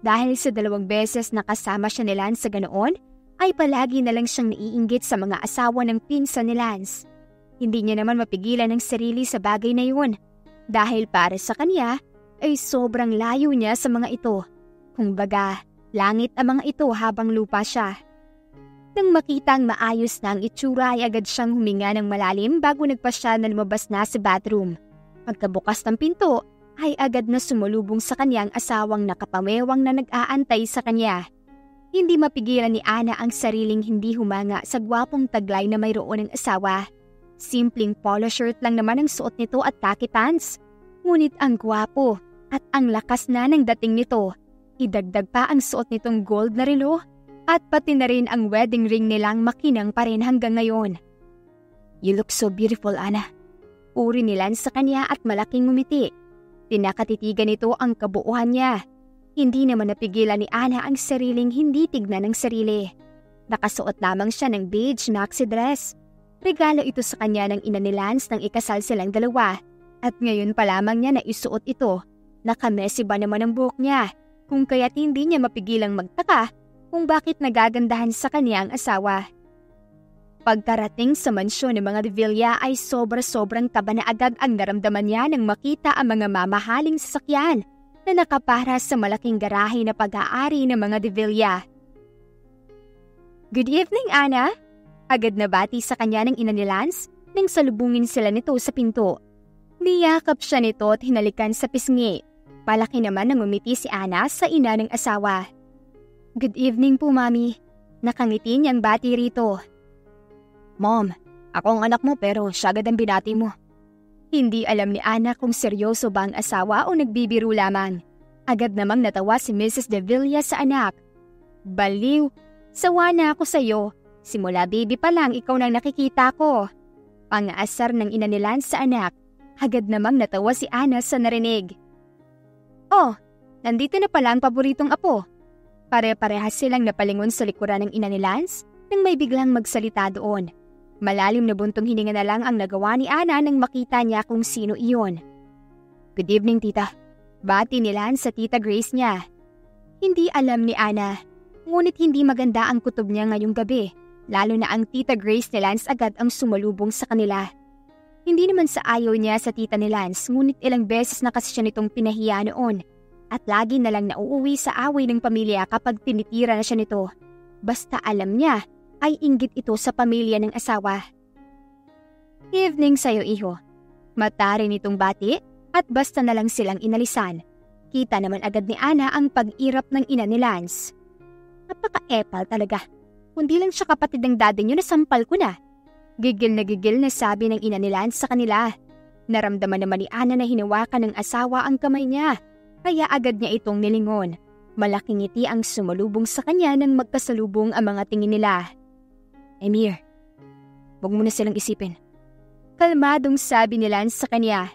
S1: Dahil sa dalawang beses nakasama siya ni Lance sa ganoon, ay palagi na lang siyang naiinggit sa mga asawa ng pinsan ni Lance. Hindi niya naman mapigilan ang sarili sa bagay na yun. Dahil para sa kanya, ay sobrang layo niya sa mga ito. Kung baga, langit ang mga ito habang lupa siya. Nang makitang maayos na ang itsura ay agad siyang huminga ng malalim bago nagpasya na lumabas na sa bathroom. Pagkabukas ng pinto ay agad na sumulubong sa kanyang asawang nakapamewang na nag-aantay sa kanya. Hindi mapigilan ni Ana ang sariling hindi humanga sa gwapong taglay na mayroon ng asawa. Simpleng polo shirt lang naman ang suot nito at khaki pants. Ngunit ang gwapo at ang lakas na ng dating nito. Idagdag pa ang suot nitong gold na relo at pati na rin ang wedding ring nilang makinang pa rin hanggang ngayon. You look so beautiful, Ana. Uri ni Lance sa kanya at malaking ngumiti. Tinakatitigan nito ang kabuuhan niya. Hindi naman napigilan ni Ana ang sariling hindi tignan ng sarili. Nakasuot lamang siya ng beige maxi dress. Regalo ito sa kanya ng ina ni Lance nang ikasal silang dalawa. At ngayon pa lamang niya na isuot ito. Nakamesi ba naman ang buhok niya? Kung kaya't hindi niya mapigilang magtaka kung bakit nagagandahan sa kanya ang asawa. Pagkarating sa mansyon ng mga de Villa ay sobra-sobrang taba na agad ang naramdaman niya nang makita ang mga mamahaling sasakyan na nakapara sa malaking garahe na pag-aari ng mga de Villa. Good evening, Ana! Agad na bati sa kanya ng ina ni Lance nang salubungin sila nito sa pinto. Niyakap siya nito at hinalikan sa pisngi. Palaki naman nang umiti si Ana sa ina ng asawa. Good evening po, Mami. Nakangiti niyang bati rito. Mom, ako ang anak mo pero siya agad ang binati mo. Hindi alam ni Ana kung seryoso ba ang asawa o nagbibiro lamang. Agad namang natawa si Mrs. De Villa sa anak. Baliw, sawa na ako sa'yo. Simula baby pa lang ikaw nang nakikita ko. Pangaasar ng ina ni Lance sa anak. Agad namang natawa si Ana sa narinig. Oh, nandito na pala ang paboritong apo. Pare-parehas silang napalingon sa likuran ng ina ni Lance nang may biglang magsalita doon. Malalim na buntong hininga na lang ang nagawa ni Ana nang makita niya kung sino iyon. Good evening, tita. Bati ni Lance sa tita Grace niya. Hindi alam ni Ana, ngunit hindi maganda ang kutob niya ngayong gabi, lalo na ang tita Grace ni Lance agad ang sumalubong sa kanila. Hindi naman sa ayaw niya sa tita ni Lance, ngunit ilang beses na kasi siya nitong pinahiya noon. At lagi na lang nauuwi sa away ng pamilya kapag tinitira na siya nito. Basta alam niya ay inggit ito sa pamilya ng asawa. Evening sa'yo, iho. Matari nitong bati at basta na lang silang inalisan. Kita naman agad ni Ana ang pag-irap ng ina ni Lance. Napaka-epal talaga. Kundi lang siya kapatid ng daddy niyo na sampal ko na. Gigil na gigil na sabi ng ina ni sa kanila. Naramdaman naman ni Ana na hinawakan ng asawa ang kamay niya. Kaya agad niya itong nilingon. Malaking ngiti ang sumalubong sa kanya nang magkasalubong ang mga tingin nila. Emir, huwag mo na silang isipin. Kalmadong sabi ni Lance sa kanya.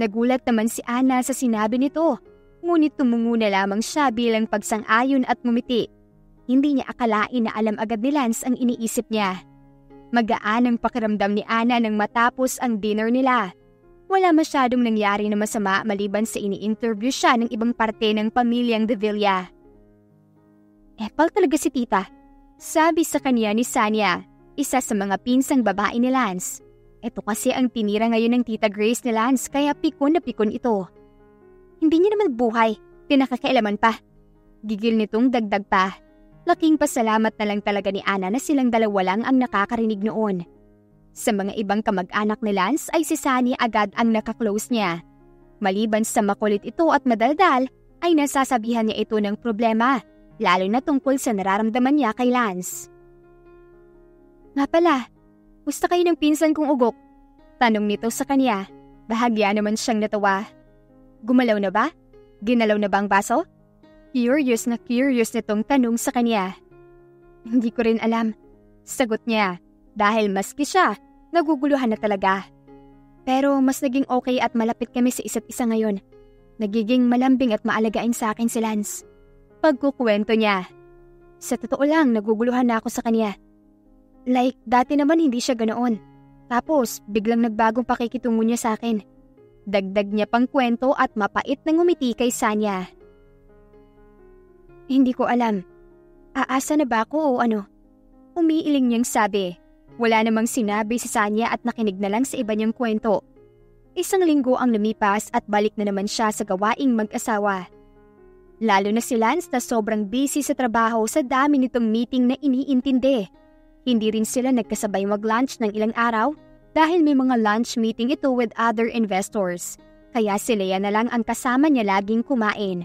S1: Nagulat naman si Ana sa sinabi nito, ngunit tumungo na lamang siya bilang pagsang-ayon at ngumiti. Hindi niya akalain na alam agad ni Lance ang iniisip niya. Magaan ang pakiramdam ni Ana nang matapos ang dinner nila. Wala masyadong nangyari na masama maliban sa ini-interview siya ng ibang parte ng pamilyang De Villa. Epal talaga si tita. Sabi sa kanya ni Sanya, isa sa mga pinsang babae ni Lance. Ito kasi ang tinira ngayon ng tita Grace ni Lance kaya pikon na pikon ito. Hindi niya naman buhay, pinakakailaman pa. Gigil nitong dagdag pa. Laking pasalamat na lang talaga ni Ana na silang dalawa lang ang nakakarinig noon. Sa mga ibang kamag-anak ni Lance ay si Sunny agad ang nakaklose niya. Maliban sa makulit ito at madaldal, ay nasasabihan niya ito ng problema lalo na tungkol sa nararamdaman niya kay Lance. Nga pala, gusto kayo ng pinsan kong ugok? Tanong nito sa kanya. Bahagya naman siyang natawa. Gumalaw na ba? Ginalaw na ba ang baso? Curious na curious nitong tanong sa kanya. Hindi ko rin alam. Sagot niya, dahil maski siya, naguguluhan na talaga. Pero mas naging okay at malapit kami sa isa't isa ngayon. Nagiging malambing at maalagain sa akin si Lance. Pagkukwento niya. Sa totoo lang, naguguluhan na ako sa kanya. Like, dati naman hindi siya ganoon. Tapos, biglang nagbagong pakikitungo niya sa akin. Dagdag niya pang kwento at mapait na ngumiti kay Sanya. Hindi ko alam. Aasa na ba ako o ano? Umiiling niyang sabi. Wala namang sinabi si Sanya at nakinig na lang sa iba niyang kwento. Isang linggo ang lumipas at balik na naman siya sa gawaing mag-asawa. Lalo na si Lance na sobrang busy sa trabaho sa dami nitong meeting na iniintindi. Hindi rin sila nagkasabay mag-lunch ng ilang araw dahil may mga lunch meeting ito with other investors. Kaya si Lea na lang ang kasama niya laging kumain.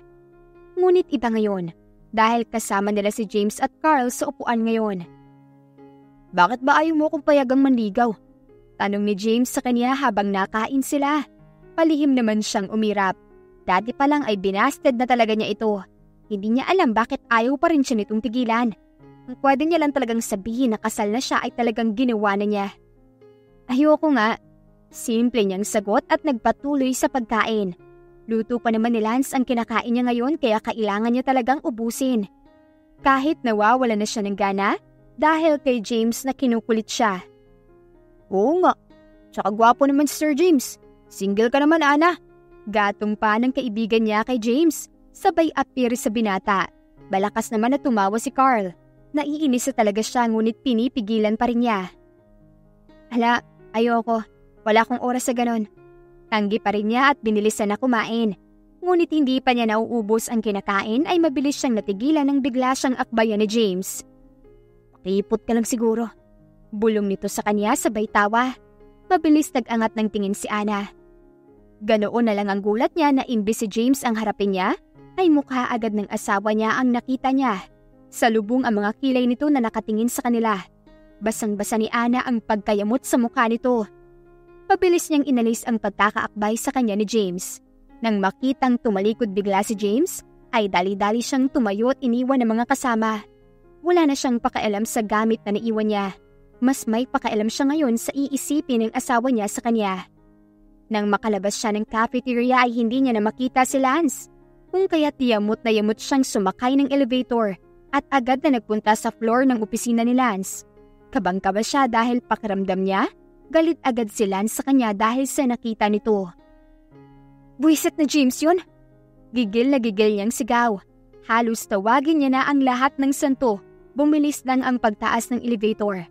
S1: Ngunit iba ngayon dahil kasama nila si James at Carl sa upuan ngayon. Bakit ba ayaw mo kong payagang manligaw? Tanong ni James sa kanya habang nakain sila. Palihim naman siyang umirap. Dati pa lang ay binasted na talaga niya ito. Hindi niya alam bakit ayaw pa rin siya nitong tigilan. Ang pwede niya lang talagang sabihin na kasal na siya ay talagang ginawa na niya. Ayoko nga. Simple niyang sagot at nagpatuloy sa pagkain. Luto pa naman ni Lance ang kinakain niya ngayon kaya kailangan niya talagang ubusin. Kahit nawawala na siya ng gana dahil kay James na kinukulit siya. Oo nga, tsaka gwapo naman si Sir James. Single ka naman, Ana. Gatong pa ng kaibigan niya kay James. Sabay appear sa binata. Balakas naman na tumawa si Carl. Naiinis na talaga siya ngunit pinipigilan pa rin niya. Hala, ayoko. Wala akong oras sa ganon. Tanggi pa rin niya at binilisan na kumain. Ngunit hindi pa niya nauubos ang kinakain ay mabilis siyang natigilan nang bigla siyang akbayan ni James. Pakipot ka lang siguro. Bulong nito sa kanya sabay tawa. Mabilis nag-angat ng tingin si Ana. Ganoon na lang ang gulat niya na imbis si James ang harapin niya, ay mukha agad ng asawa niya ang nakita niya. Sa lubong ang mga kilay nito na nakatingin sa kanila. Basang-basa ni Ana ang pagkayamot sa mukha nito. Pabilis niyang inalis ang pagkakaakbay sa kanya ni James. Nang makitang tumalikod bigla si James, ay dali-dali siyang tumayo at iniwan ng mga kasama. Wala na siyang pakialam sa gamit na naiwan niya. Mas may pakialam siya ngayon sa iisipin ng asawa niya sa kanya. Nang makalabas siya ng cafeteria ay hindi niya na makita si Lance. Kung kaya't yamot na yamot siyang sumakay ng elevator at agad na nagpunta sa floor ng opisina ni Lance. Kabang-kaba siya dahil pakiramdam niya Galit agad si Lance sa kanya dahil sa nakita nito. Buisit na James yun. Gigil na gigil niyang sigaw. Halos tawagin niya na ang lahat ng santo. Bumilis lang ang pagtaas ng elevator.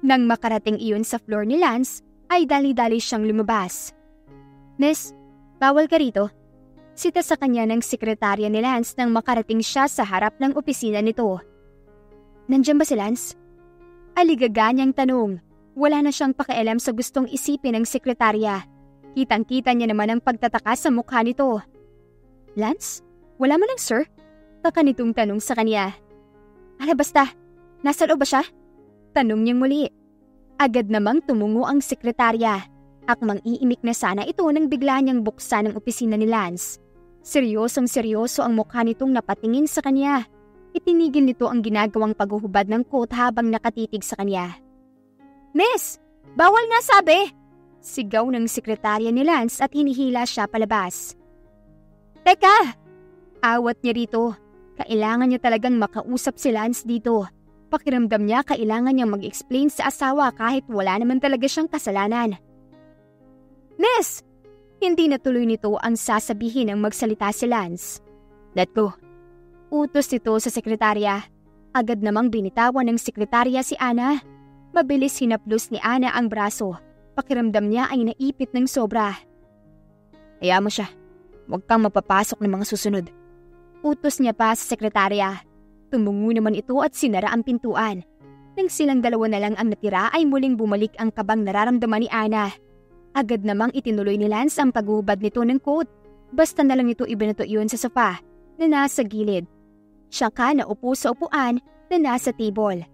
S1: Nang makarating iyon sa floor ni Lance, ay dali-dali siyang lumabas. Miss, bawal ka rito. Sita sa kanya ng sekretarya ni Lance nang makarating siya sa harap ng opisina nito. Nandiyan ba si Lance? Aligaga niyang tanong. Wala na siyang pakialam sa gustong isipin ng sekretarya. Kitang-kita niya naman ang pagtataka sa mukha nito. Lance? Wala mo lang, sir? Taka nitong tanong sa kanya. Ala basta, nasa loob ba siya? Tanong niyang muli. Agad namang tumungo ang sekretarya. Akmang iimik na sana ito nang bigla niyang buksan ang opisina ni Lance. Seryosong seryoso ang mukha nitong napatingin sa kanya. Itinigil nito ang ginagawang paghuhubad ng coat habang nakatitig sa kanya. Miss, bawal nga sabi! Sigaw ng sekretarya ni Lance at hinihila siya palabas. Teka! Awat niya rito. Kailangan niya talagang makausap si Lance dito. Pakiramdam niya kailangan niyang mag-explain sa asawa kahit wala naman talaga siyang kasalanan. Miss! Hindi natuloy nito ang sasabihin ng magsalita si Lance. Let go. Utos nito sa sekretarya. Agad namang binitawan ng sekretarya si Ana. Mabilis hinaplos ni Ana ang braso. Pakiramdam niya ay naipit ng sobra. Kaya mo siya. Huwag kang mapapasok ng mga susunod. Utos niya pa sa sekretarya. Tumungo naman ito at sinara ang pintuan. Nang silang dalawa na lang ang natira ay muling bumalik ang kabang nararamdaman ni Ana. Agad namang itinuloy ni Lance ang paghubad nito ng coat. Basta na lang ito ibinato iyon sa sofa na nasa gilid. Siya ka na upo sa upuan na nasa table.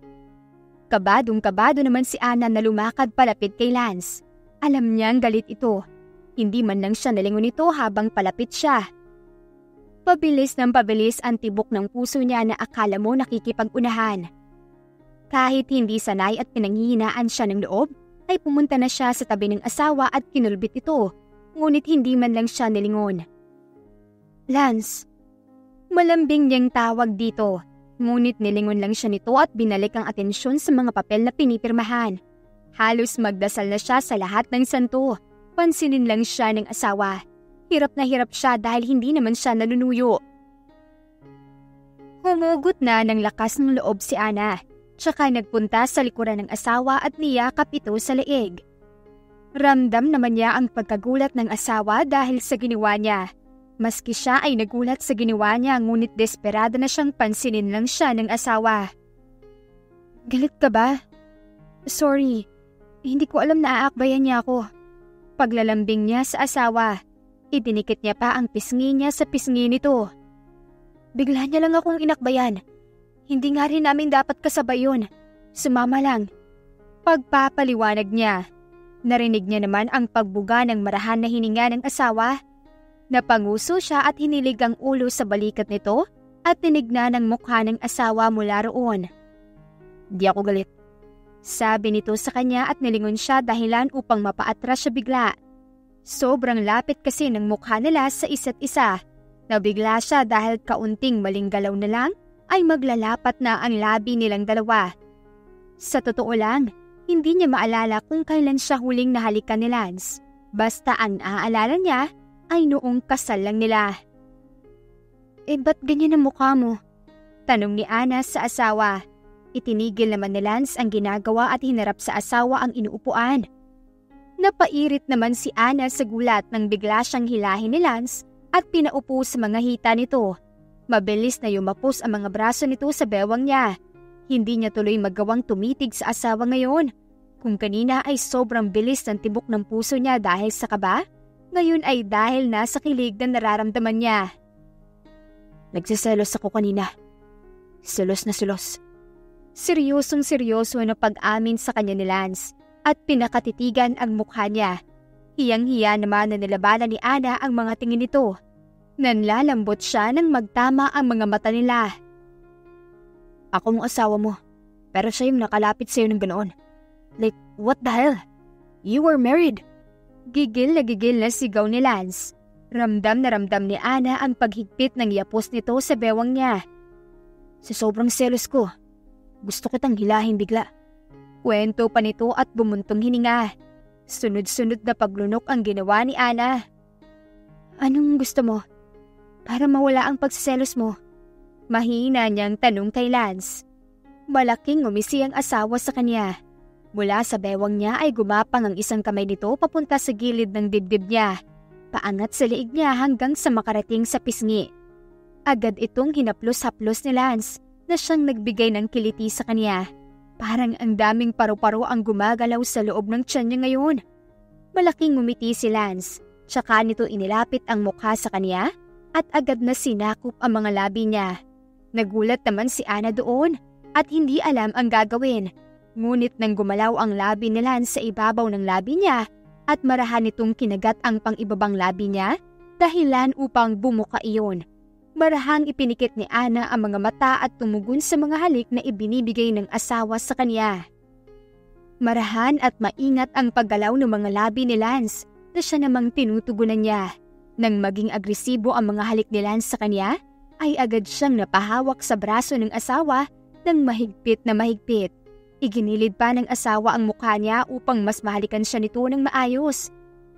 S1: Kabadong kabado naman si Ana na lumakad palapit kay Lance. Alam niyang galit ito. Hindi man lang siya nalingon nito habang palapit siya. Pabilis ng pabilis ang tibok ng puso niya na akala mo nakikipag-unahan. Kahit hindi sanay at pinanghihinaan siya ng loob, ay pumunta na siya sa tabi ng asawa at kinulbit ito, ngunit hindi man lang siya nilingon. Lance, malambing niyang tawag dito Ngunit nilingon lang siya nito at binalik ang atensyon sa mga papel na pinipirmahan. Halos magdasal na siya sa lahat ng santo. Pansinin lang siya ng asawa. Hirap na hirap siya dahil hindi naman siya nanunuyo. Humugot na ng lakas ng loob si Ana. Tsaka nagpunta sa likuran ng asawa at niyakap ito sa leeg. Ramdam naman niya ang pagkagulat ng asawa dahil sa ginawa niya. Maski siya ay nagulat sa ginawa niya ngunit desperado na siyang pansinin lang siya ng asawa. Galit ka ba? Sorry, hindi ko alam na aakbayan niya ako. Paglalambing niya sa asawa, idinikit niya pa ang pisngi niya sa pisngi nito. Bigla niya lang akong inakbayan. Hindi nga rin namin dapat kasabay yun. Sumama lang. Pagpapaliwanag niya, narinig niya naman ang pagbuga ng marahan na hininga ng asawa Napanguso siya at hinilig ang ulo sa balikat nito at tinignan ang mukha ng asawa mula roon. Di ako galit. Sabi nito sa kanya at nilingon siya dahilan upang mapaatras siya bigla. Sobrang lapit kasi ng mukha nila sa isa't isa. Nabigla siya dahil kaunting maling galaw na lang ay maglalapat na ang labi nilang dalawa. Sa totoo lang, hindi niya maalala kung kailan siya huling nahalikan ni Lance. Basta ang naaalala niya ay noong kasal lang nila. Eh ba't ganyan ang mukha mo? Tanong ni Ana sa asawa. Itinigil naman ni Lance ang ginagawa at hinarap sa asawa ang inuupuan. Napairit naman si Ana sa gulat nang bigla siyang hilahin ni Lance at pinaupo sa mga hita nito. Mabilis na yumapos ang mga braso nito sa bewang niya. Hindi niya tuloy magawang tumitig sa asawa ngayon. Kung kanina ay sobrang bilis ng tibok ng puso niya dahil sa kaba, ngayon ay dahil nasa kilig na nararamdaman niya. Nagsiselos ako kanina. Selos na selos. Seryosong seryoso na pag-amin sa kanya ni Lance at pinakatitigan ang mukha niya. Hiyang-hiya naman na nilabanan ni Ana ang mga tingin nito. Nanlalambot siya nang magtama ang mga mata nila. Ako mong asawa mo, pero siya yung nakalapit sa'yo ng ganoon. Like, what the hell? You were married. Gigil na gigil na sigaw ni Lance. Ramdam na ramdam ni Ana ang paghigpit ng yapos nito sa bewang niya. Sa sobrang selos ko, gusto kitang hilahin bigla. Kwento pa nito at bumuntong hininga. Sunod-sunod na paglunok ang ginawa ni Ana. Anong gusto mo? Para mawala ang pagsiselos mo. Mahina niyang tanong kay Lance. Malaking umisi ang asawa sa kanya. Mula sa bewang niya ay gumapang ang isang kamay nito papunta sa gilid ng dibdib niya. Paangat sa liig niya hanggang sa makarating sa pisngi. Agad itong hinaplos-haplos ni Lance na siyang nagbigay ng kiliti sa kanya. Parang ang daming paru-paro ang gumagalaw sa loob ng tiyan niya ngayon. Malaking ngumiti si Lance, tsaka nito inilapit ang mukha sa kanya at agad na sinakop ang mga labi niya. Nagulat naman si Ana doon at hindi alam ang gagawin. Ngunit nang gumalaw ang labi ni Lance sa ibabaw ng labi niya at marahan nitong kinagat ang pang-ibabang labi niya, dahilan upang bumuka iyon. Marahang ipinikit ni Ana ang mga mata at tumugon sa mga halik na ibinibigay ng asawa sa kanya. Marahan at maingat ang paggalaw ng mga labi ni Lance na siya namang tinutugunan niya. Nang maging agresibo ang mga halik ni Lance sa kanya, ay agad siyang napahawak sa braso ng asawa ng mahigpit na mahigpit. Iginilid pa ng asawa ang mukha niya upang mas mahalikan siya nito ng maayos.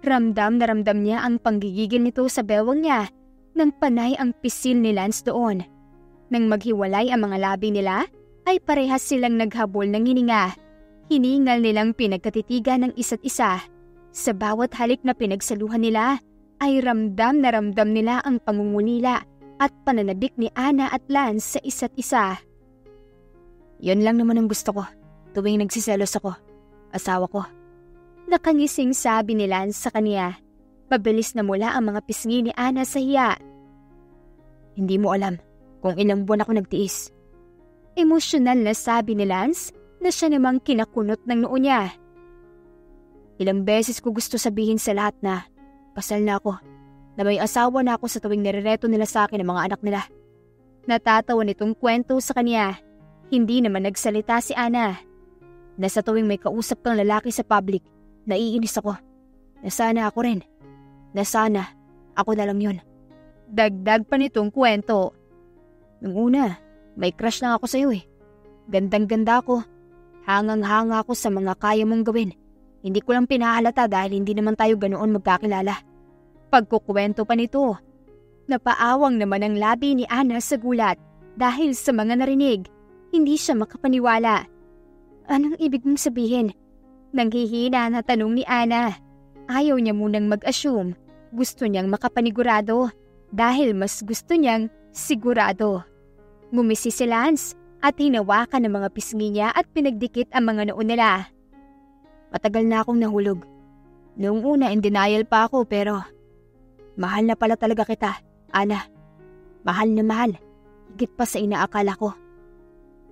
S1: Ramdam na ramdam niya ang panggigigil nito sa bewang niya nang panay ang pisil ni Lance doon. Nang maghiwalay ang mga labi nila, ay parehas silang naghabol ng hininga. Hiningal nilang pinagkatitigan ng isa't isa. Sa bawat halik na pinagsaluhan nila, ay ramdam na ramdam nila ang pangungulila at pananabik ni Ana at Lance sa isa't isa. Yon lang naman ang gusto ko, tuwing nagsiselos ako, asawa ko. Nakangising sabi ni Lance sa kaniya. Pabilis na mula ang mga pisngi ni Ana sa hiya. Hindi mo alam kung ilang buwan ako nagtiis. Emosyonal na sabi ni Lance na siya namang kinakunot ng noo niya. Ilang beses ko gusto sabihin sa lahat na kasal na ako, na may asawa na ako sa tuwing nirereto nila sa akin ang mga anak nila. Natatawa nitong kwento sa kanya. Hindi naman nagsalita si Ana. Na sa tuwing may kausap kang lalaki sa public, naiinis ako. Na sana ako rin na sana ako na lang yun. Dagdag pa nitong kwento. Nung una, may crush lang ako sa iyo eh. Gandang-ganda ako. Hangang-hanga ako sa mga kaya mong gawin. Hindi ko lang pinahalata dahil hindi naman tayo ganoon magkakilala. Pagkukwento pa nito, napaawang naman ang labi ni Ana sa gulat dahil sa mga narinig. Hindi siya makapaniwala. Anong ibig mong sabihin? Nanghihina na tanong ni Ana. Ayaw niya munang mag-assume gusto niyang makapanigurado dahil mas gusto niyang sigurado. Ngumisi si Lance at hinawakan ng mga pisngi niya at pinagdikit ang mga noo nila. Matagal na akong nahulog. Noong una in denial pa ako pero mahal na pala talaga kita, Ana. Mahal na mahal. Higit pa sa inaakala ko.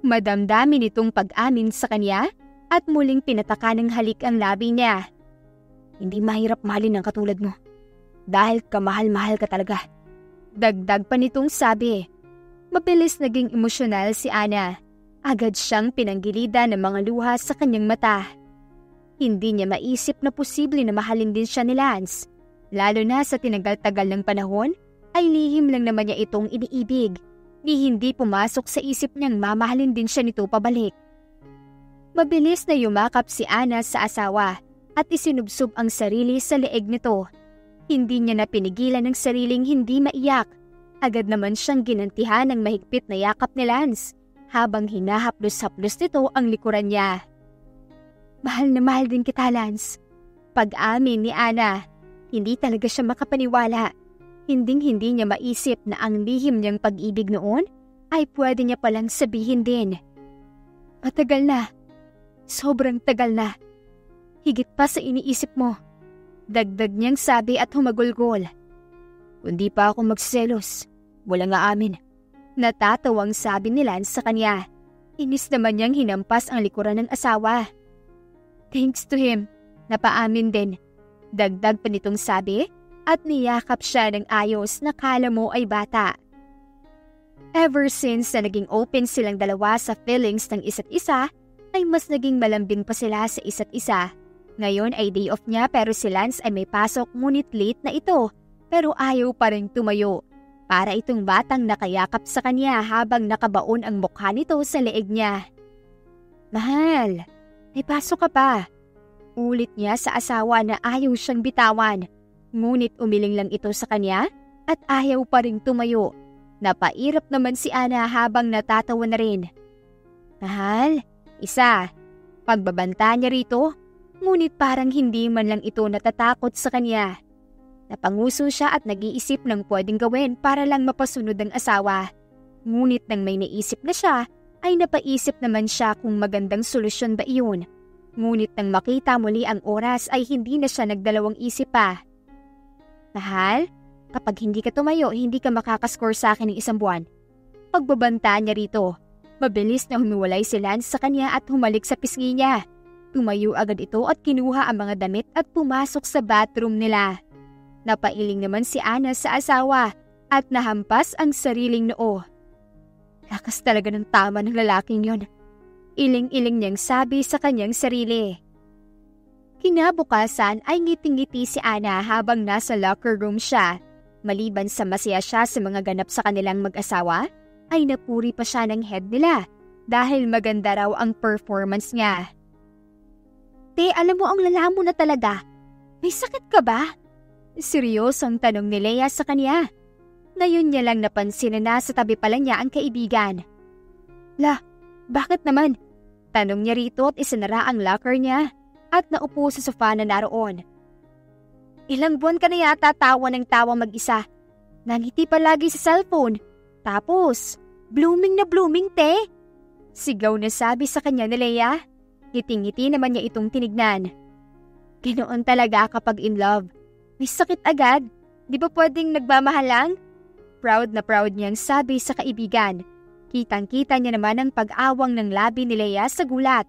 S1: Madamdami nitong pag-amin sa kanya at muling pinataka ng halik ang labi niya. Hindi mahirap mahalin ang katulad mo. Dahil kamahal-mahal ka talaga. Dagdag pa nitong sabi. Mabilis naging emosyonal si Ana. Agad siyang pinanggilida ng mga luha sa kanyang mata. Hindi niya maisip na posible na mahalin din siya ni Lance. Lalo na sa tinagal-tagal ng panahon, ay lihim lang naman niya itong iniibig. Ni hindi pumasok sa isip niyang mamahalin din siya nito pabalik. Mabilis na yumakap si Ana sa asawa at isinubsob ang sarili sa leeg nito. Hindi niya na pinigilan ng sariling hindi maiyak. Agad naman siyang ginantihan ng mahigpit na yakap ni Lance habang hinahaplos-haplos nito ang likuran niya. Mahal na mahal din kita, Lance. Pag-amin ni Ana, hindi talaga siya makapaniwala. Hinding-hindi niya maisip na ang lihim niyang pag-ibig noon ay pwede niya palang sabihin din. Matagal na. Sobrang tagal na. Higit pa sa iniisip mo. Dagdag niyang sabi at humagulgol. Kundi pa ako magselos. Wala nga amin. Natatawang sabi ni Lance sa kanya. Inis naman niyang hinampas ang likuran ng asawa. Thanks to him, napaamin din. Dagdag pa nitong sabi at niyakap siya ng ayos na kala mo ay bata. Ever since na naging open silang dalawa sa feelings ng isa't isa, ay mas naging malambing pa sila sa isa't isa. Ngayon ay day off niya pero si Lance ay may pasok ngunit late na ito pero ayaw pa rin tumayo. Para itong batang nakayakap sa kanya habang nakabaon ang mukha nito sa leeg niya. Mahal, may pasok ka pa. Ulit niya sa asawa na ayaw siyang bitawan. Ngunit umiling lang ito sa kanya at ayaw pa rin tumayo. Napairap naman si Ana habang natatawa na rin. Mahal, isa. Pagbabanta niya rito, ngunit parang hindi man lang ito natatakot sa kanya. Napanguso siya at nag-iisip ng pwedeng gawin para lang mapasunod ang asawa. Ngunit nang may naisip na siya, ay napaisip naman siya kung magandang solusyon ba iyon. Ngunit nang makita muli ang oras ay hindi na siya nagdalawang isip pa. Mahal, kapag hindi ka tumayo, hindi ka makakascore sa akin ng isang buwan. Pagbabanta niya rito, mabilis na humiwalay si Lance sa kanya at humalik sa pisngi niya. Tumayo agad ito at kinuha ang mga damit at pumasok sa bathroom nila. Napailing naman si Ana sa asawa at nahampas ang sariling noo. Lakas talaga ng tama ng lalaking yon. Iling-iling niyang sabi sa kanyang sarili. Kinabukasan ay ngiting-ngiti si Ana habang nasa locker room siya. Maliban sa masaya siya sa mga ganap sa kanilang mag-asawa, ay napuri pa siya ng head nila dahil maganda raw ang performance niya. Te, alam mo ang lala mo na talaga. May sakit ka ba? Seryosong tanong ni Leia sa kanya. Ngayon niya lang napansin na nasa tabi pala niya ang kaibigan. La, bakit naman? Tanong niya rito at isinara ang locker niya at naupo sa sofa na naroon. Ilang buwan ka na yata tawa ng tawa mag-isa. Nangiti palagi sa cellphone. Tapos, blooming na blooming te. Sigaw na sabi sa kanya ni Leia. Ngiting-ngiti naman niya itong tinignan. Ganoon talaga kapag in love. May sakit agad. Di ba pwedeng nagmamahal lang? Proud na proud niyang sabi sa kaibigan. Kitang-kita niya naman ang pag-awang ng labi ni Leia sa gulat.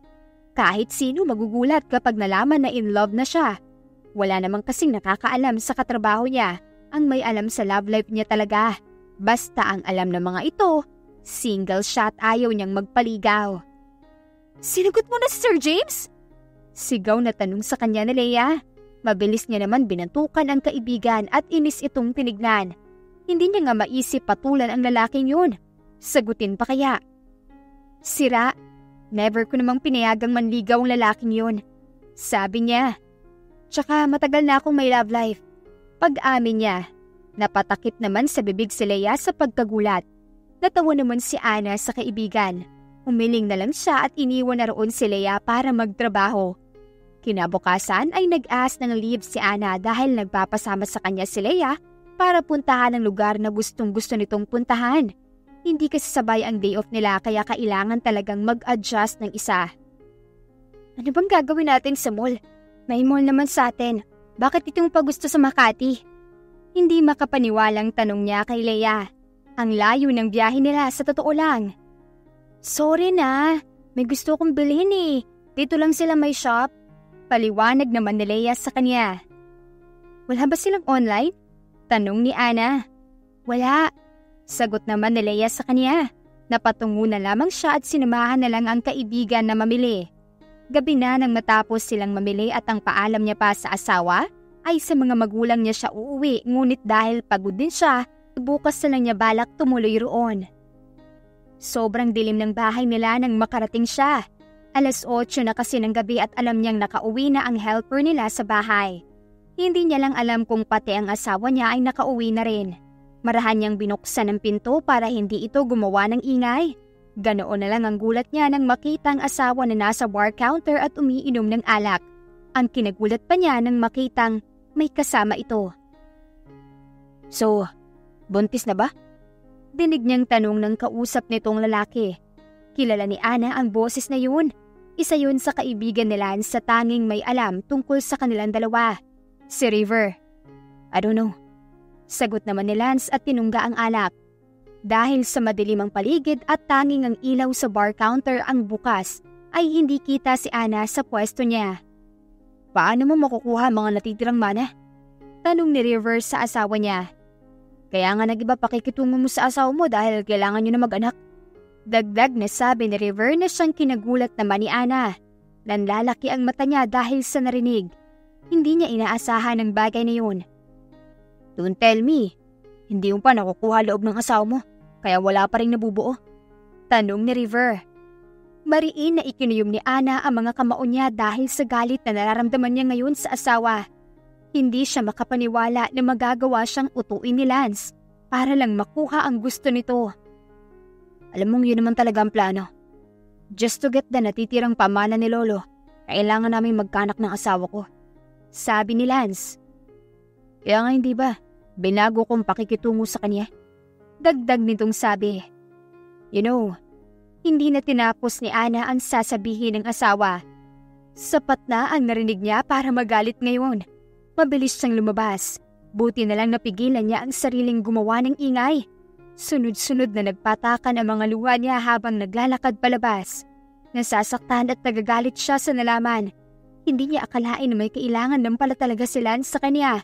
S1: Kahit sino magugulat kapag nalaman na in love na siya. Wala namang kasing nakakaalam sa katrabaho niya. Ang may alam sa love life niya talaga. Basta ang alam ng mga ito, single shot ayaw niyang magpaligaw. Sinagot mo na si Sir James? Sigaw na tanong sa kanya ni Leia. Mabilis niya naman binantukan ang kaibigan at inis itong tinignan. Hindi niya nga maisip patulan ang lalaking yun. Sagutin pa kaya? Sira, never ko namang pinayagang manligaw ang lalaking yun. Sabi niya. Tsaka matagal na akong may love life. Pag-amin niya, napatakip naman sa bibig si Leia sa pagkagulat. Natawa naman si Ana sa kaibigan. Umiling na lang siya at iniwan na roon si Leia para magtrabaho. Kinabukasan ay nag-ask ng leave si Ana dahil nagpapasama sa kanya si Leia para puntahan ang lugar na gustong gusto nitong puntahan. Hindi kasi sabay ang day off nila kaya kailangan talagang mag-adjust ng isa. Ano bang gagawin natin sa mall? May mall naman sa atin. Bakit itong pagusto sa Makati? Hindi makapaniwalang tanong niya kay Leia. Ang layo ng biyahe nila sa totoo lang. Sorry na, may gusto kong bilhin eh. Dito lang sila may shop. Paliwanag naman ni Leia sa kanya. Wala ba silang online? Tanong ni Ana. Wala. Sagot naman ni Leia sa kanya. Napatungo na lamang siya at sinamahan na lang ang kaibigan na mamili. Gabi na nang matapos silang mamili at ang paalam niya pa sa asawa, ay sa mga magulang niya siya uuwi ngunit dahil pagod din siya, bukas na lang niya balak tumuloy roon. Sobrang dilim ng bahay nila nang makarating siya. Alas 8 na kasi ng gabi at alam niyang nakauwi na ang helper nila sa bahay. Hindi niya lang alam kung pati ang asawa niya ay nakauwi na rin. Marahan niyang binuksan ang pinto para hindi ito gumawa ng ingay. Ganoon na lang ang gulat niya nang makita ang asawa na nasa bar counter at umiinom ng alak. Ang kinagulat pa niya nang makitang may kasama ito. So, buntis na ba? Dinig niyang tanong ng kausap nitong lalaki. Kilala ni Ana ang boses na yun. Isa yun sa kaibigan ni Lance sa tanging may alam tungkol sa kanilang dalawa. Si River. I don't know. Sagot naman ni Lance at tinungga ang alak. Dahil sa madilim ang paligid at tanging ang ilaw sa bar counter ang bukas, ay hindi kita si Ana sa pwesto niya. Paano mo makukuha mga natitirang mana? Tanong ni River sa asawa niya. Kaya nga nagiba pakikitungo mo sa asawa mo dahil kailangan niyo na mag-anak. Dagdag na sabi ni River na siyang kinagulat naman ni Ana. Nanlalaki ang mata niya dahil sa narinig. Hindi niya inaasahan ang bagay na yun. Don't tell me, hindi mo pa nakukuha loob ng asawa mo kaya wala pa rin nabubuo? Tanong ni River. Mariin na ikinuyom ni Ana ang mga kamao niya dahil sa galit na nararamdaman niya ngayon sa asawa. Hindi siya makapaniwala na magagawa siyang utuin ni Lance para lang makuha ang gusto nito. Alam mong yun naman talaga ang plano. Just to get the natitirang pamana ni Lolo, kailangan namin magkanak ng asawa ko. Sabi ni Lance. Kaya nga hindi ba, binago kong pakikitungo sa kanya. Dagdag nitong sabi. You know, hindi na tinapos ni Ana ang sasabihin ng asawa. Sapat na ang narinig niya para magalit ngayon. Mabilis siyang lumabas. Buti na lang napigilan niya ang sariling gumawa ng ingay. Sunod-sunod na nagpatakan ang mga luha niya habang naglalakad palabas. Nasasaktan at nagagalit siya sa nalaman. Hindi niya akalain na may kailangan ng pala talaga si sa kanya.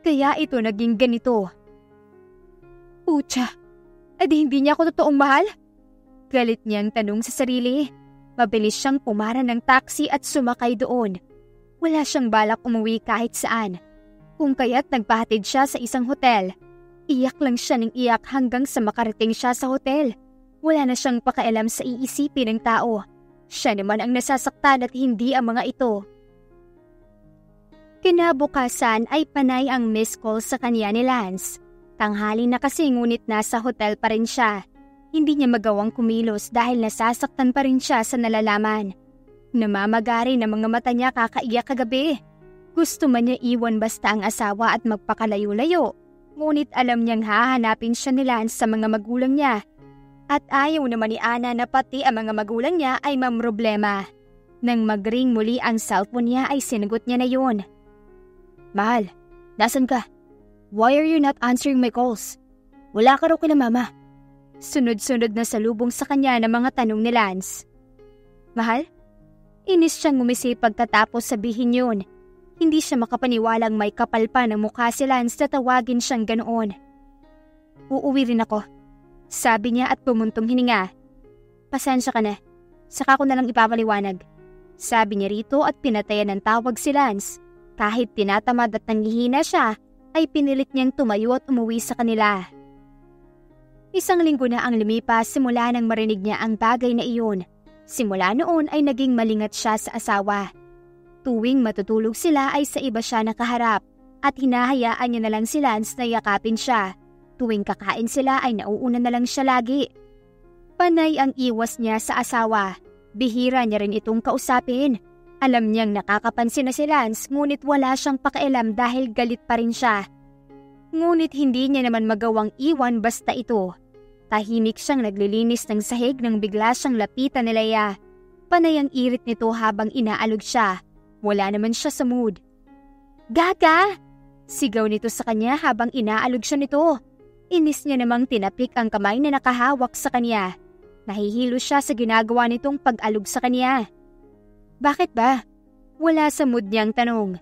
S1: Kaya ito naging ganito. Pucha, edi hindi niya ako totoong mahal? Galit niyang tanong sa sarili. Mabilis siyang pumara ng taxi at sumakay doon. Wala siyang balak umuwi kahit saan. Kung kaya't nagpahatid siya sa isang hotel. Iyak lang siya ng iyak hanggang sa makarating siya sa hotel. Wala na siyang pakialam sa iisipin ng tao. Siya naman ang nasasaktan at hindi ang mga ito. Kinabukasan ay panay ang miss call sa kanya ni Lance. Tanghali na kasi ngunit nasa hotel pa rin siya. Hindi niya magawang kumilos dahil nasasaktan pa rin siya sa nalalaman. Namamagari na mga mata niya kakaiyak kagabi. Gusto man niya iwan basta ang asawa at magpakalayo-layo. Ngunit alam niyang hahanapin siya ni Lance sa mga magulang niya. At ayaw naman ni Ana na pati ang mga magulang niya ay mamroblema. Nang magring muli ang cellphone niya ay sinagot niya na yun. Mahal, nasan ka? Why are you not answering my calls? Wala ka raw kina mama. Sunod-sunod na salubong sa kanya ng mga tanong ni Lance. Mahal? Inis siyang ngumisi pagkatapos sabihin yun. Hindi siya makapaniwalang may kapal pa ng mukha si Lance na tawagin siyang ganoon. Uuwi rin ako. Sabi niya at pumuntong hininga. Pasensya ka na. Saka ko na lang ipapaliwanag. Sabi niya rito at pinatayan ng tawag si Lance. Kahit tinatamad at nangihina siya, ay pinilit niyang tumayo at umuwi sa kanila. Isang linggo na ang lumipas simula nang marinig niya ang bagay na iyon. Simula noon ay naging malingat siya sa asawa. Tuwing matutulog sila ay sa iba siya nakaharap at hinahayaan niya na lang si Lance na yakapin siya. Tuwing kakain sila ay nauuna na lang siya lagi. Panay ang iwas niya sa asawa. Bihira niya rin itong kausapin alam niyang nakakapansin na si Lance ngunit wala siyang pakialam dahil galit pa rin siya. Ngunit hindi niya naman magawang iwan basta ito. Tahimik siyang naglilinis ng sahig nang bigla siyang lapitan ni Leia. Panay ang irit nito habang inaalog siya. Wala naman siya sa mood. Gaga! Sigaw nito sa kanya habang inaalog siya nito. Inis niya namang tinapik ang kamay na nakahawak sa kanya. Nahihilo siya sa ginagawa nitong pag-alog sa kanya. Bakit ba? Wala sa mood niyang tanong.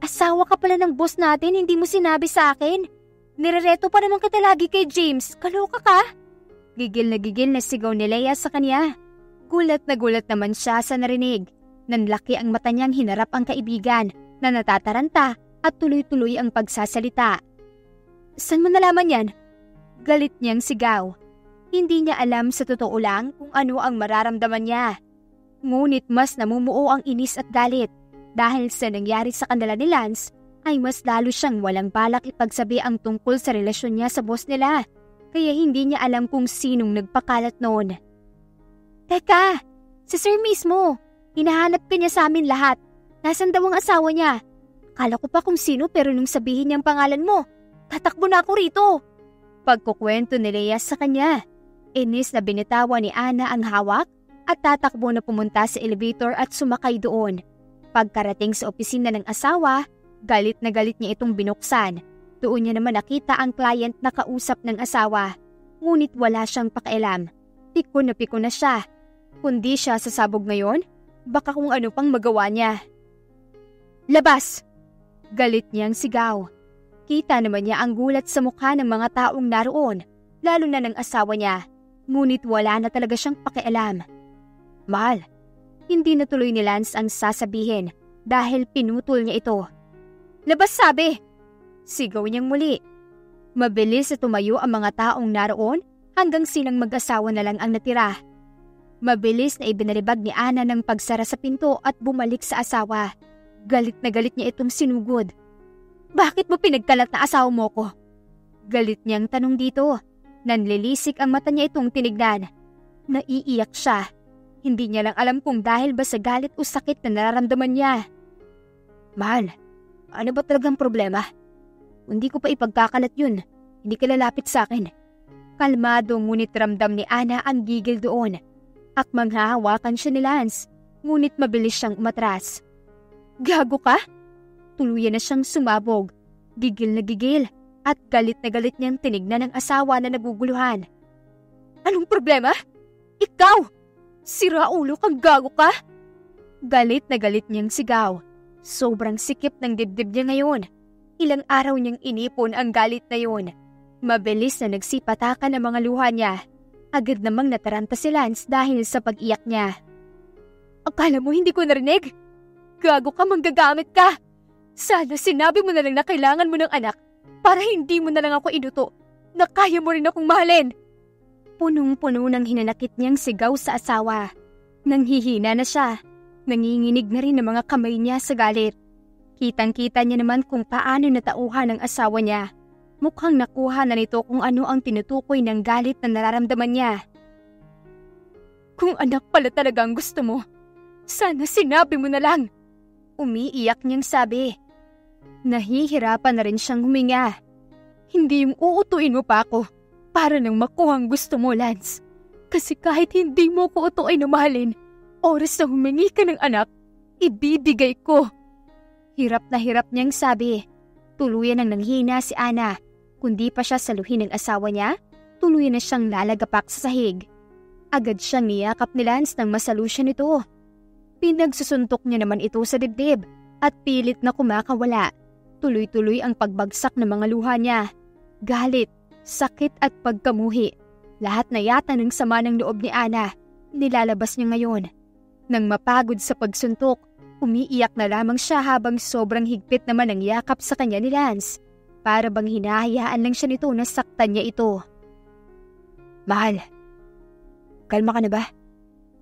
S1: Asawa ka pala ng boss natin, hindi mo sinabi sa akin. Nirereto pa naman kita lagi kay James, kaloka ka? Gigil na gigil na sigaw ni Leia sa kanya. Gulat na gulat naman siya sa narinig. Nanlaki ang mata niyang hinarap ang kaibigan na natataranta at tuloy-tuloy ang pagsasalita. Saan mo nalaman yan? Galit niyang sigaw. Hindi niya alam sa totoo lang kung ano ang mararamdaman niya. Ngunit mas namumuo ang inis at galit dahil sa nangyari sa kanila ni Lance ay mas lalo siyang walang balak ipagsabi ang tungkol sa relasyon niya sa boss nila. Kaya hindi niya alam kung sinong nagpakalat noon. Teka, si Sir mismo. Hinahanap ka niya sa amin lahat. Nasaan daw ang asawa niya? Akala ko pa kung sino pero nung sabihin niyang pangalan mo, tatakbo na ako rito. Pagkukwento ni Lea sa kanya, inis na binitawa ni Ana ang hawak at tatakbo na pumunta sa elevator at sumakay doon. Pagkarating sa opisina ng asawa, galit na galit niya itong binuksan. Doon niya naman nakita ang client na kausap ng asawa. Ngunit wala siyang pakialam. Piko na piko na siya. Kundi siya sasabog ngayon, baka kung ano pang magawa niya. Labas! Galit niyang sigaw. Kita naman niya ang gulat sa mukha ng mga taong naroon, lalo na ng asawa niya. Ngunit wala na talaga siyang pakialam. Mahal, hindi na tuloy ni Lance ang sasabihin dahil pinutol niya ito. Labas sabi! Sigaw niyang muli. Mabilis na tumayo ang mga taong naroon hanggang silang mag-asawa na lang ang natira. Mabilis na ibinalibag ni Ana ng pagsara sa pinto at bumalik sa asawa. Galit na galit niya itong sinugod. Bakit mo pinagkalat na asawa mo ko? Galit niyang tanong dito. Nanlilisik ang mata niya itong tinignan. Naiiyak siya. Hindi niya lang alam kung dahil ba sa galit o sakit na nararamdaman niya. Mahal, ano ba talagang problema? Hindi ko pa ipagkakalat yun. Hindi ka lalapit sa akin. Kalmado ngunit ramdam ni Ana ang gigil doon. Akmang hahawakan siya ni Lance, ngunit mabilis siyang umatras. Gago ka? Tuluyan na siyang sumabog. Gigil na gigil at galit na galit niyang tinignan ng asawa na naguguluhan. Anong problema? Ikaw! Sira ulo kang gago ka? Galit na galit niyang sigaw. Sobrang sikip ng dibdib niya ngayon. Ilang araw niyang inipon ang galit na yun. Mabilis na nagsipatakan ang mga luha niya. Agad namang nataranta si Lance dahil sa pag-iyak niya. Akala mo hindi ko narinig? Gago ka, manggagamit ka! Sana sinabi mo na lang na kailangan mo ng anak para hindi mo na lang ako inuto na kaya mo rin akong mahalin. Punong-puno ng hinanakit niyang sigaw sa asawa. Nanghihina na siya. Nanginginig na rin ang mga kamay niya sa galit. Kitang-kita niya naman kung paano natauhan ng asawa niya. Mukhang nakuha na nito kung ano ang tinutukoy ng galit na nararamdaman niya. Kung anak pala talaga ang gusto mo, sana sinabi mo na lang. Umiiyak niyang sabi. Nahihirapan na rin siyang huminga. Hindi yung uutuin mo pa ako para nang makuha ang gusto mo, Lance. Kasi kahit hindi mo ko utuin na mahalin, oras na humingi ka ng anak, ibibigay ko. Hirap na hirap niyang sabi. Tuluyan ang nanghina si Ana. Kundi pa siya saluhin ng asawa niya, tuluyan na siyang lalagapak sa sahig. Agad siyang niyakap ni Lance nang masalusya nito. Pinagsusuntok niya naman ito sa dibdib at pilit na kumakawala. Tuloy-tuloy ang pagbagsak ng mga luha niya. Galit, sakit at pagkamuhi. Lahat na yata ng sama ng loob ni Ana, nilalabas niya ngayon. Nang mapagod sa pagsuntok, umiiyak na lamang siya habang sobrang higpit naman ang yakap sa kanya ni Lance. Para bang hinahayaan lang siya nito na saktan niya ito. Mahal, kalma ka na ba?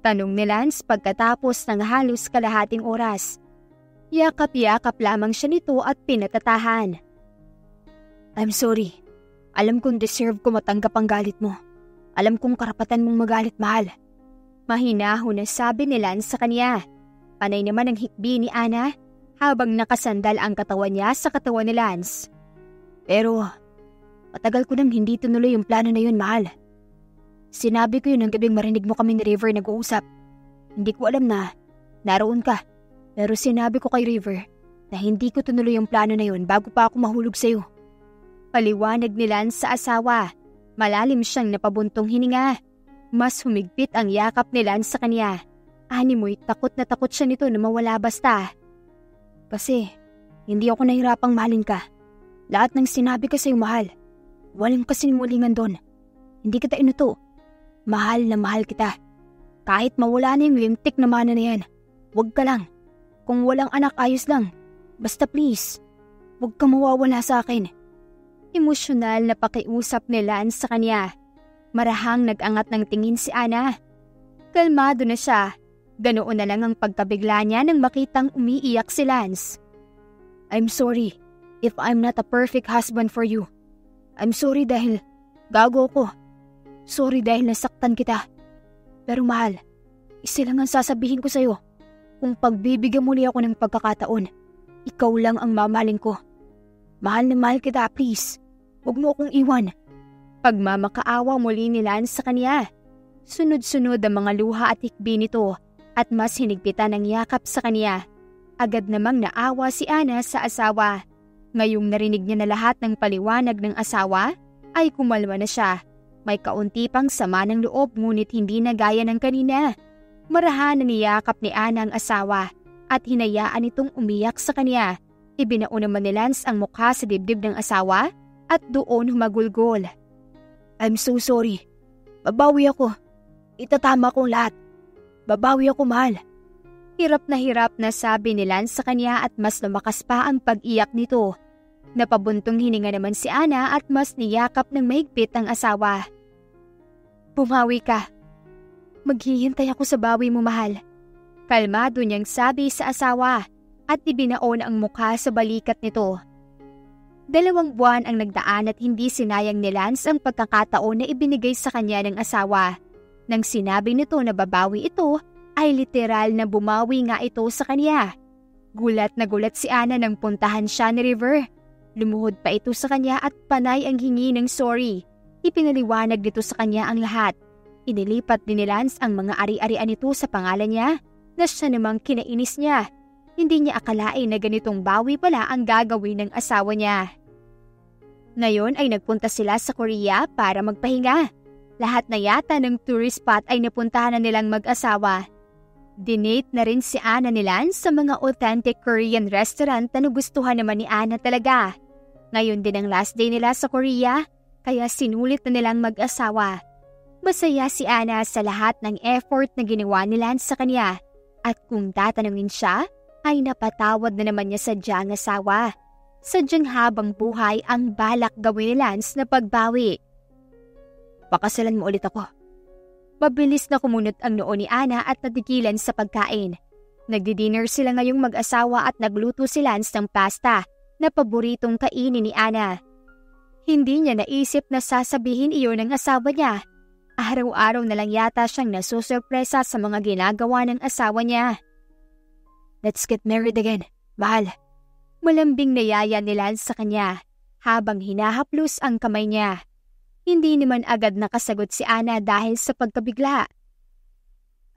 S1: Tanong ni Lance pagkatapos ng halos kalahating oras. Yakap-yakap lamang siya nito at pinatatahan. I'm sorry. Alam kong deserve ko matanggap ang galit mo. Alam kong karapatan mong magalit, mahal. Mahinaho na sabi ni Lance sa kanya. Panay naman ang hikbi ni Ana habang nakasandal ang katawan niya sa katawan ni Lance. Pero, matagal ko nang hindi tunuloy yung plano na yun, mahal. Sinabi ko yun ng gabing marinig mo kami ni River nag-uusap. Hindi ko alam na naroon ka. Pero sinabi ko kay River na hindi ko tunuloy yung plano na yun bago pa ako mahulog sa'yo. Paliwanag ni Lance sa asawa. Malalim siyang napabuntong hininga. Mas humigpit ang yakap ni Lance sa kanya. Animoy takot na takot siya nito na mawala basta. Kasi hindi ako nahirapang mahalin ka. Lahat ng sinabi ko sa'yo mahal. Walang kasinmulingan doon. Hindi kita inuto. Mahal na mahal kita. Kahit mawala na yung limtik na mana na yan, huwag ka lang. Kung walang anak, ayos lang. Basta please. Huwag ka mawawala sa akin. Emosyonal na pakiusap ni Lance sa kanya. Marahang nag-angat ng tingin si Ana. Kalmado na siya. Ganoon na lang ang pagkabigla niya nang makitang umiiyak si Lance. I'm sorry if I'm not a perfect husband for you. I'm sorry dahil gago ko. Sorry dahil nasaktan kita. Pero mahal, isa lang ang sasabihin ko sa'yo. Kung pagbibigyan muli ako ng pagkakataon, ikaw lang ang mamahalin ko. Mahal na mahal kita, please. Huwag mo akong iwan. Pagmamakaawa muli ni Lance sa kanya. Sunod-sunod ang mga luha at hikbi nito at mas hinigpitan ang yakap sa kanya. Agad namang naawa si Ana sa asawa. Ngayong narinig niya na lahat ng paliwanag ng asawa, ay kumalma na siya. May kaunti pang sama ng loob ngunit hindi na gaya ng kanina. Marahan na niyakap ni Ana ang asawa at hinayaan itong umiyak sa kanya. Ibinao naman ni Lance ang mukha sa dibdib ng asawa at doon humagulgol. I'm so sorry. Babawi ako. Itatama kong lahat. Babawi ako mahal. Hirap na hirap na sabi ni Lance sa kanya at mas lumakas pa ang pag-iyak nito. Napabuntong hininga naman si Ana at mas niyakap ng mahigpit ang asawa. Bumawi ka. Maghihintay ako sa bawi mo, mahal. Kalmado niyang sabi sa asawa at ibinaon ang mukha sa balikat nito. Dalawang buwan ang nagdaan at hindi sinayang ni Lance ang pagkakataon na ibinigay sa kanya ng asawa. Nang sinabi nito na babawi ito, ay literal na bumawi nga ito sa kanya. Gulat na gulat si Ana nang puntahan siya ni River. Lumuhod pa ito sa kanya at panay ang hingi ng sorry. Ipinaliwanag nito sa kanya ang lahat. Inilipat din ni Lance ang mga ari-arian nito sa pangalan niya na siya namang kinainis niya. Hindi niya akalain na ganitong bawi pala ang gagawin ng asawa niya. Ngayon ay nagpunta sila sa Korea para magpahinga. Lahat na yata ng tourist spot ay napuntahan na nilang mag-asawa. Dinate na rin si Ana ni Lance sa mga authentic Korean restaurant na nagustuhan naman ni Ana talaga. Ngayon din ang last day nila sa Korea, kaya sinulit na nilang mag-asawa. Masaya si Ana sa lahat ng effort na ginawa ni Lance sa kanya at kung tatanungin siya, ay napatawad na naman niya sa diyang asawa. Sadyang habang buhay ang balak gawin ni Lance na pagbawi. Pakasalan mo ulit ako. Mabilis na kumunot ang noo ni Ana at natigilan sa pagkain. Nagdi-dinner sila ngayong mag-asawa at nagluto si Lance ng pasta na paboritong kainin ni Ana. Hindi niya naisip na sasabihin iyon ng asawa niya Araw-araw na lang yata siyang nasusurpresa sa mga ginagawa ng asawa niya. Let's get married again, mahal. Malambing nayaya ni Lance sa kanya habang hinahaplos ang kamay niya. Hindi naman agad nakasagot si Ana dahil sa pagkabigla.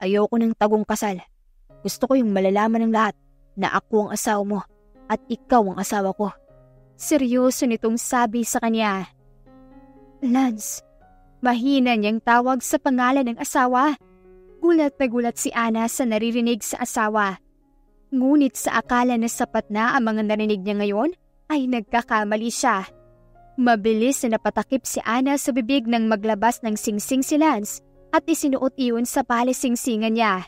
S1: Ayoko ng tagong kasal. Gusto ko yung malalaman ng lahat na ako ang asawa mo at ikaw ang asawa ko. Seryoso nitong sabi sa kanya. Lance, Mahina niyang tawag sa pangalan ng asawa. Gulat na gulat si Ana sa naririnig sa asawa. Ngunit sa akala na sapat na ang mga narinig niya ngayon, ay nagkakamali siya. Mabilis na napatakip si Ana sa bibig nang maglabas ng singsing si Lance at isinuot iyon sa palisingsingan niya.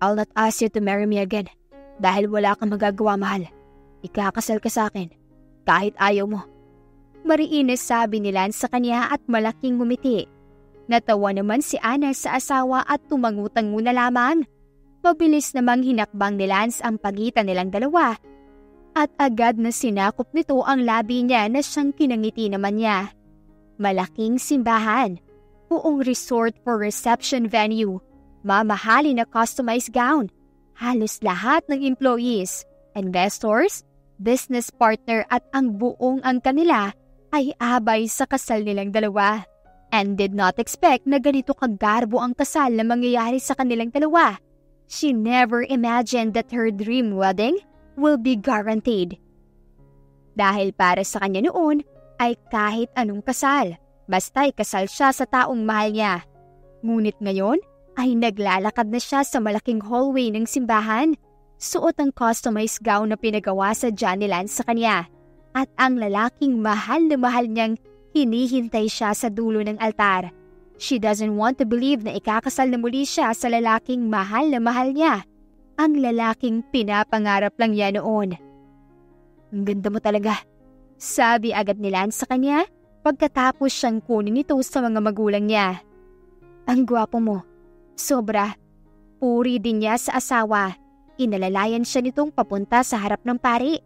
S1: I'll not ask you to marry me again dahil wala kang magagawa mahal. Ikakasal ka sa akin kahit ayaw mo. Mariinis sabi ni Lance sa kanya at malaking ngumiti. Natawa naman si Ana sa asawa at tumangutang muna lamang. Mabilis namang hinakbang ni Lance ang pagitan nilang dalawa. At agad na sinakop nito ang labi niya na siyang kinangiti naman niya. Malaking simbahan, buong resort for reception venue, mamahali na customized gown, halos lahat ng employees, investors, business partner at ang buong ang kanila ay abay sa kasal nilang dalawa and did not expect na ganito kagarbo ang kasal na mangyayari sa kanilang dalawa. She never imagined that her dream wedding will be guaranteed. Dahil para sa kanya noon ay kahit anong kasal, basta'y kasal siya sa taong mahal niya. Ngunit ngayon ay naglalakad na siya sa malaking hallway ng simbahan, suot ang customized gown na pinagawa sa Johnny Lance sa kanya at ang lalaking mahal na mahal niyang hinihintay siya sa dulo ng altar. She doesn't want to believe na ikakasal na muli siya sa lalaking mahal na mahal niya. Ang lalaking pinapangarap lang niya noon. Ang ganda mo talaga. Sabi agad ni Lance sa kanya pagkatapos siyang kunin ito sa mga magulang niya. Ang gwapo mo. Sobra. Puri din niya sa asawa. Inalalayan siya nitong papunta sa harap ng pari.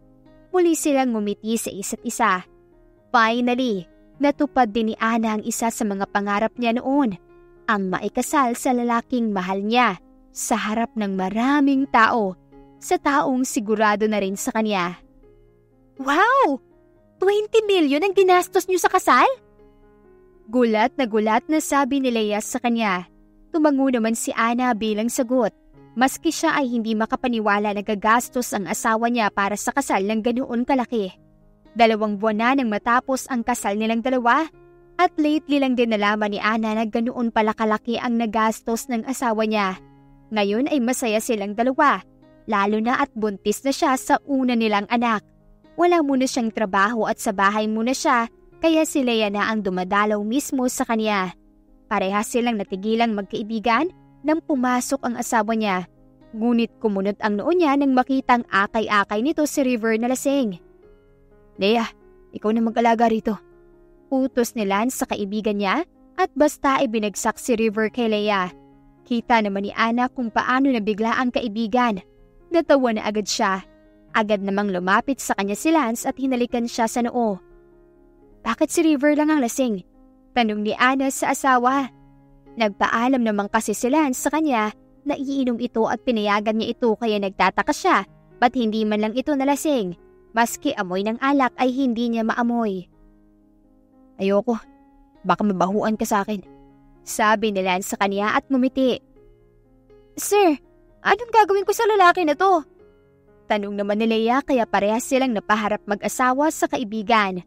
S1: Muli silang ngumiti sa isa't isa. Finally, natupad din ni Ana ang isa sa mga pangarap niya noon. Ang maikasal sa lalaking mahal niya sa harap ng maraming tao. Sa taong sigurado na rin sa kanya. Wow! 20 million ang ginastos niyo sa kasal? Gulat na gulat na sabi ni Leia sa kanya. Tumango naman si Ana bilang sagot. Maski siya ay hindi makapaniwala na gagastos ang asawa niya para sa kasal ng ganoon kalaki. Dalawang buwan na nang matapos ang kasal nilang dalawa at lately lang din nalaman ni Ana na ganoon pala kalaki ang nagastos ng asawa niya. Ngayon ay masaya silang dalawa, lalo na at buntis na siya sa una nilang anak. Wala muna siyang trabaho at sa bahay muna siya kaya si Leia na ang dumadalaw mismo sa kanya. Parehas silang natigilang magkaibigan nang pumasok ang asawa niya. Ngunit kumunot ang noo niya nang makitang akay-akay nito si River na lasing. Leia, ikaw na mag-alaga rito. Utos ni Lance sa kaibigan niya at basta ibinagsak si River kay Leia. Kita naman ni Ana kung paano nabigla ang kaibigan. Natawa na agad siya Agad namang lumapit sa kanya si Lance at hinalikan siya sa noo. Bakit si River lang ang lasing? Tanong ni Ana sa asawa. Nagpaalam naman kasi si Lance sa kanya na iinom ito at pinayagan niya ito kaya nagtataka siya ba't hindi man lang ito nalasing. Maski amoy ng alak ay hindi niya maamoy. Ayoko, baka mabahuan ka sa akin. Sabi ni Lance sa kanya at ngumiti. Sir, anong gagawin ko sa lalaki na to? Tanong naman ni Leia kaya parehas silang napaharap mag-asawa sa kaibigan.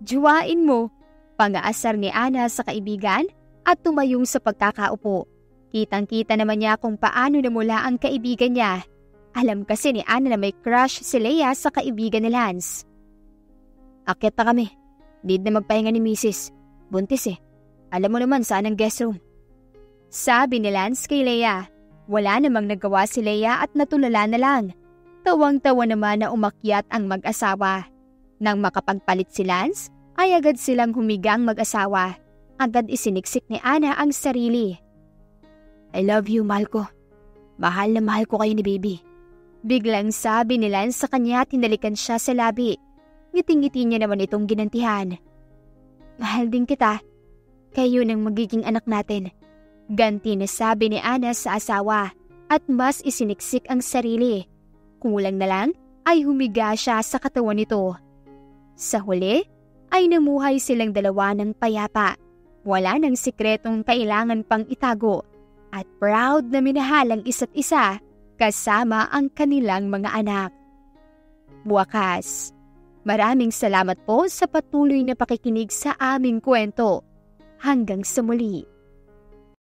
S1: Juwain mo, pangaasar ni Ana sa kaibigan at tumayong sa pagkakaupo. Kitang-kita naman niya kung paano namula ang kaibigan niya. Alam kasi ni Ana na may crush si Leia sa kaibigan ni Lance. Akit na kami. Need na magpahinga ni Mrs. Buntis eh. Alam mo naman saan ang guest room. Sabi ni Lance kay Leia. Wala namang nagawa si Leia at natulala na lang. Tawang-tawa naman na umakyat ang mag-asawa. Nang makapagpalit si Lance, ay agad silang humigang mag-asawa. Agad isiniksik ni Ana ang sarili. I love you, mahal ko. Mahal na mahal ko kayo ni baby. Biglang sabi ni Lance sa kanya at hinalikan siya sa labi. Ngiting-ngiti niya naman itong ginantihan. Mahal din kita. Kayo nang magiging anak natin. Ganti na sabi ni Ana sa asawa at mas isiniksik ang sarili. Kulang na lang ay humiga siya sa katawan nito. Sa huli ay namuhay silang dalawa ng payapa. Wala nang sikretong kailangan pang itago at proud na minahal ang isa't isa kasama ang kanilang mga anak. Buwakas, maraming salamat po sa patuloy na pakikinig sa aming kwento. Hanggang sa muli.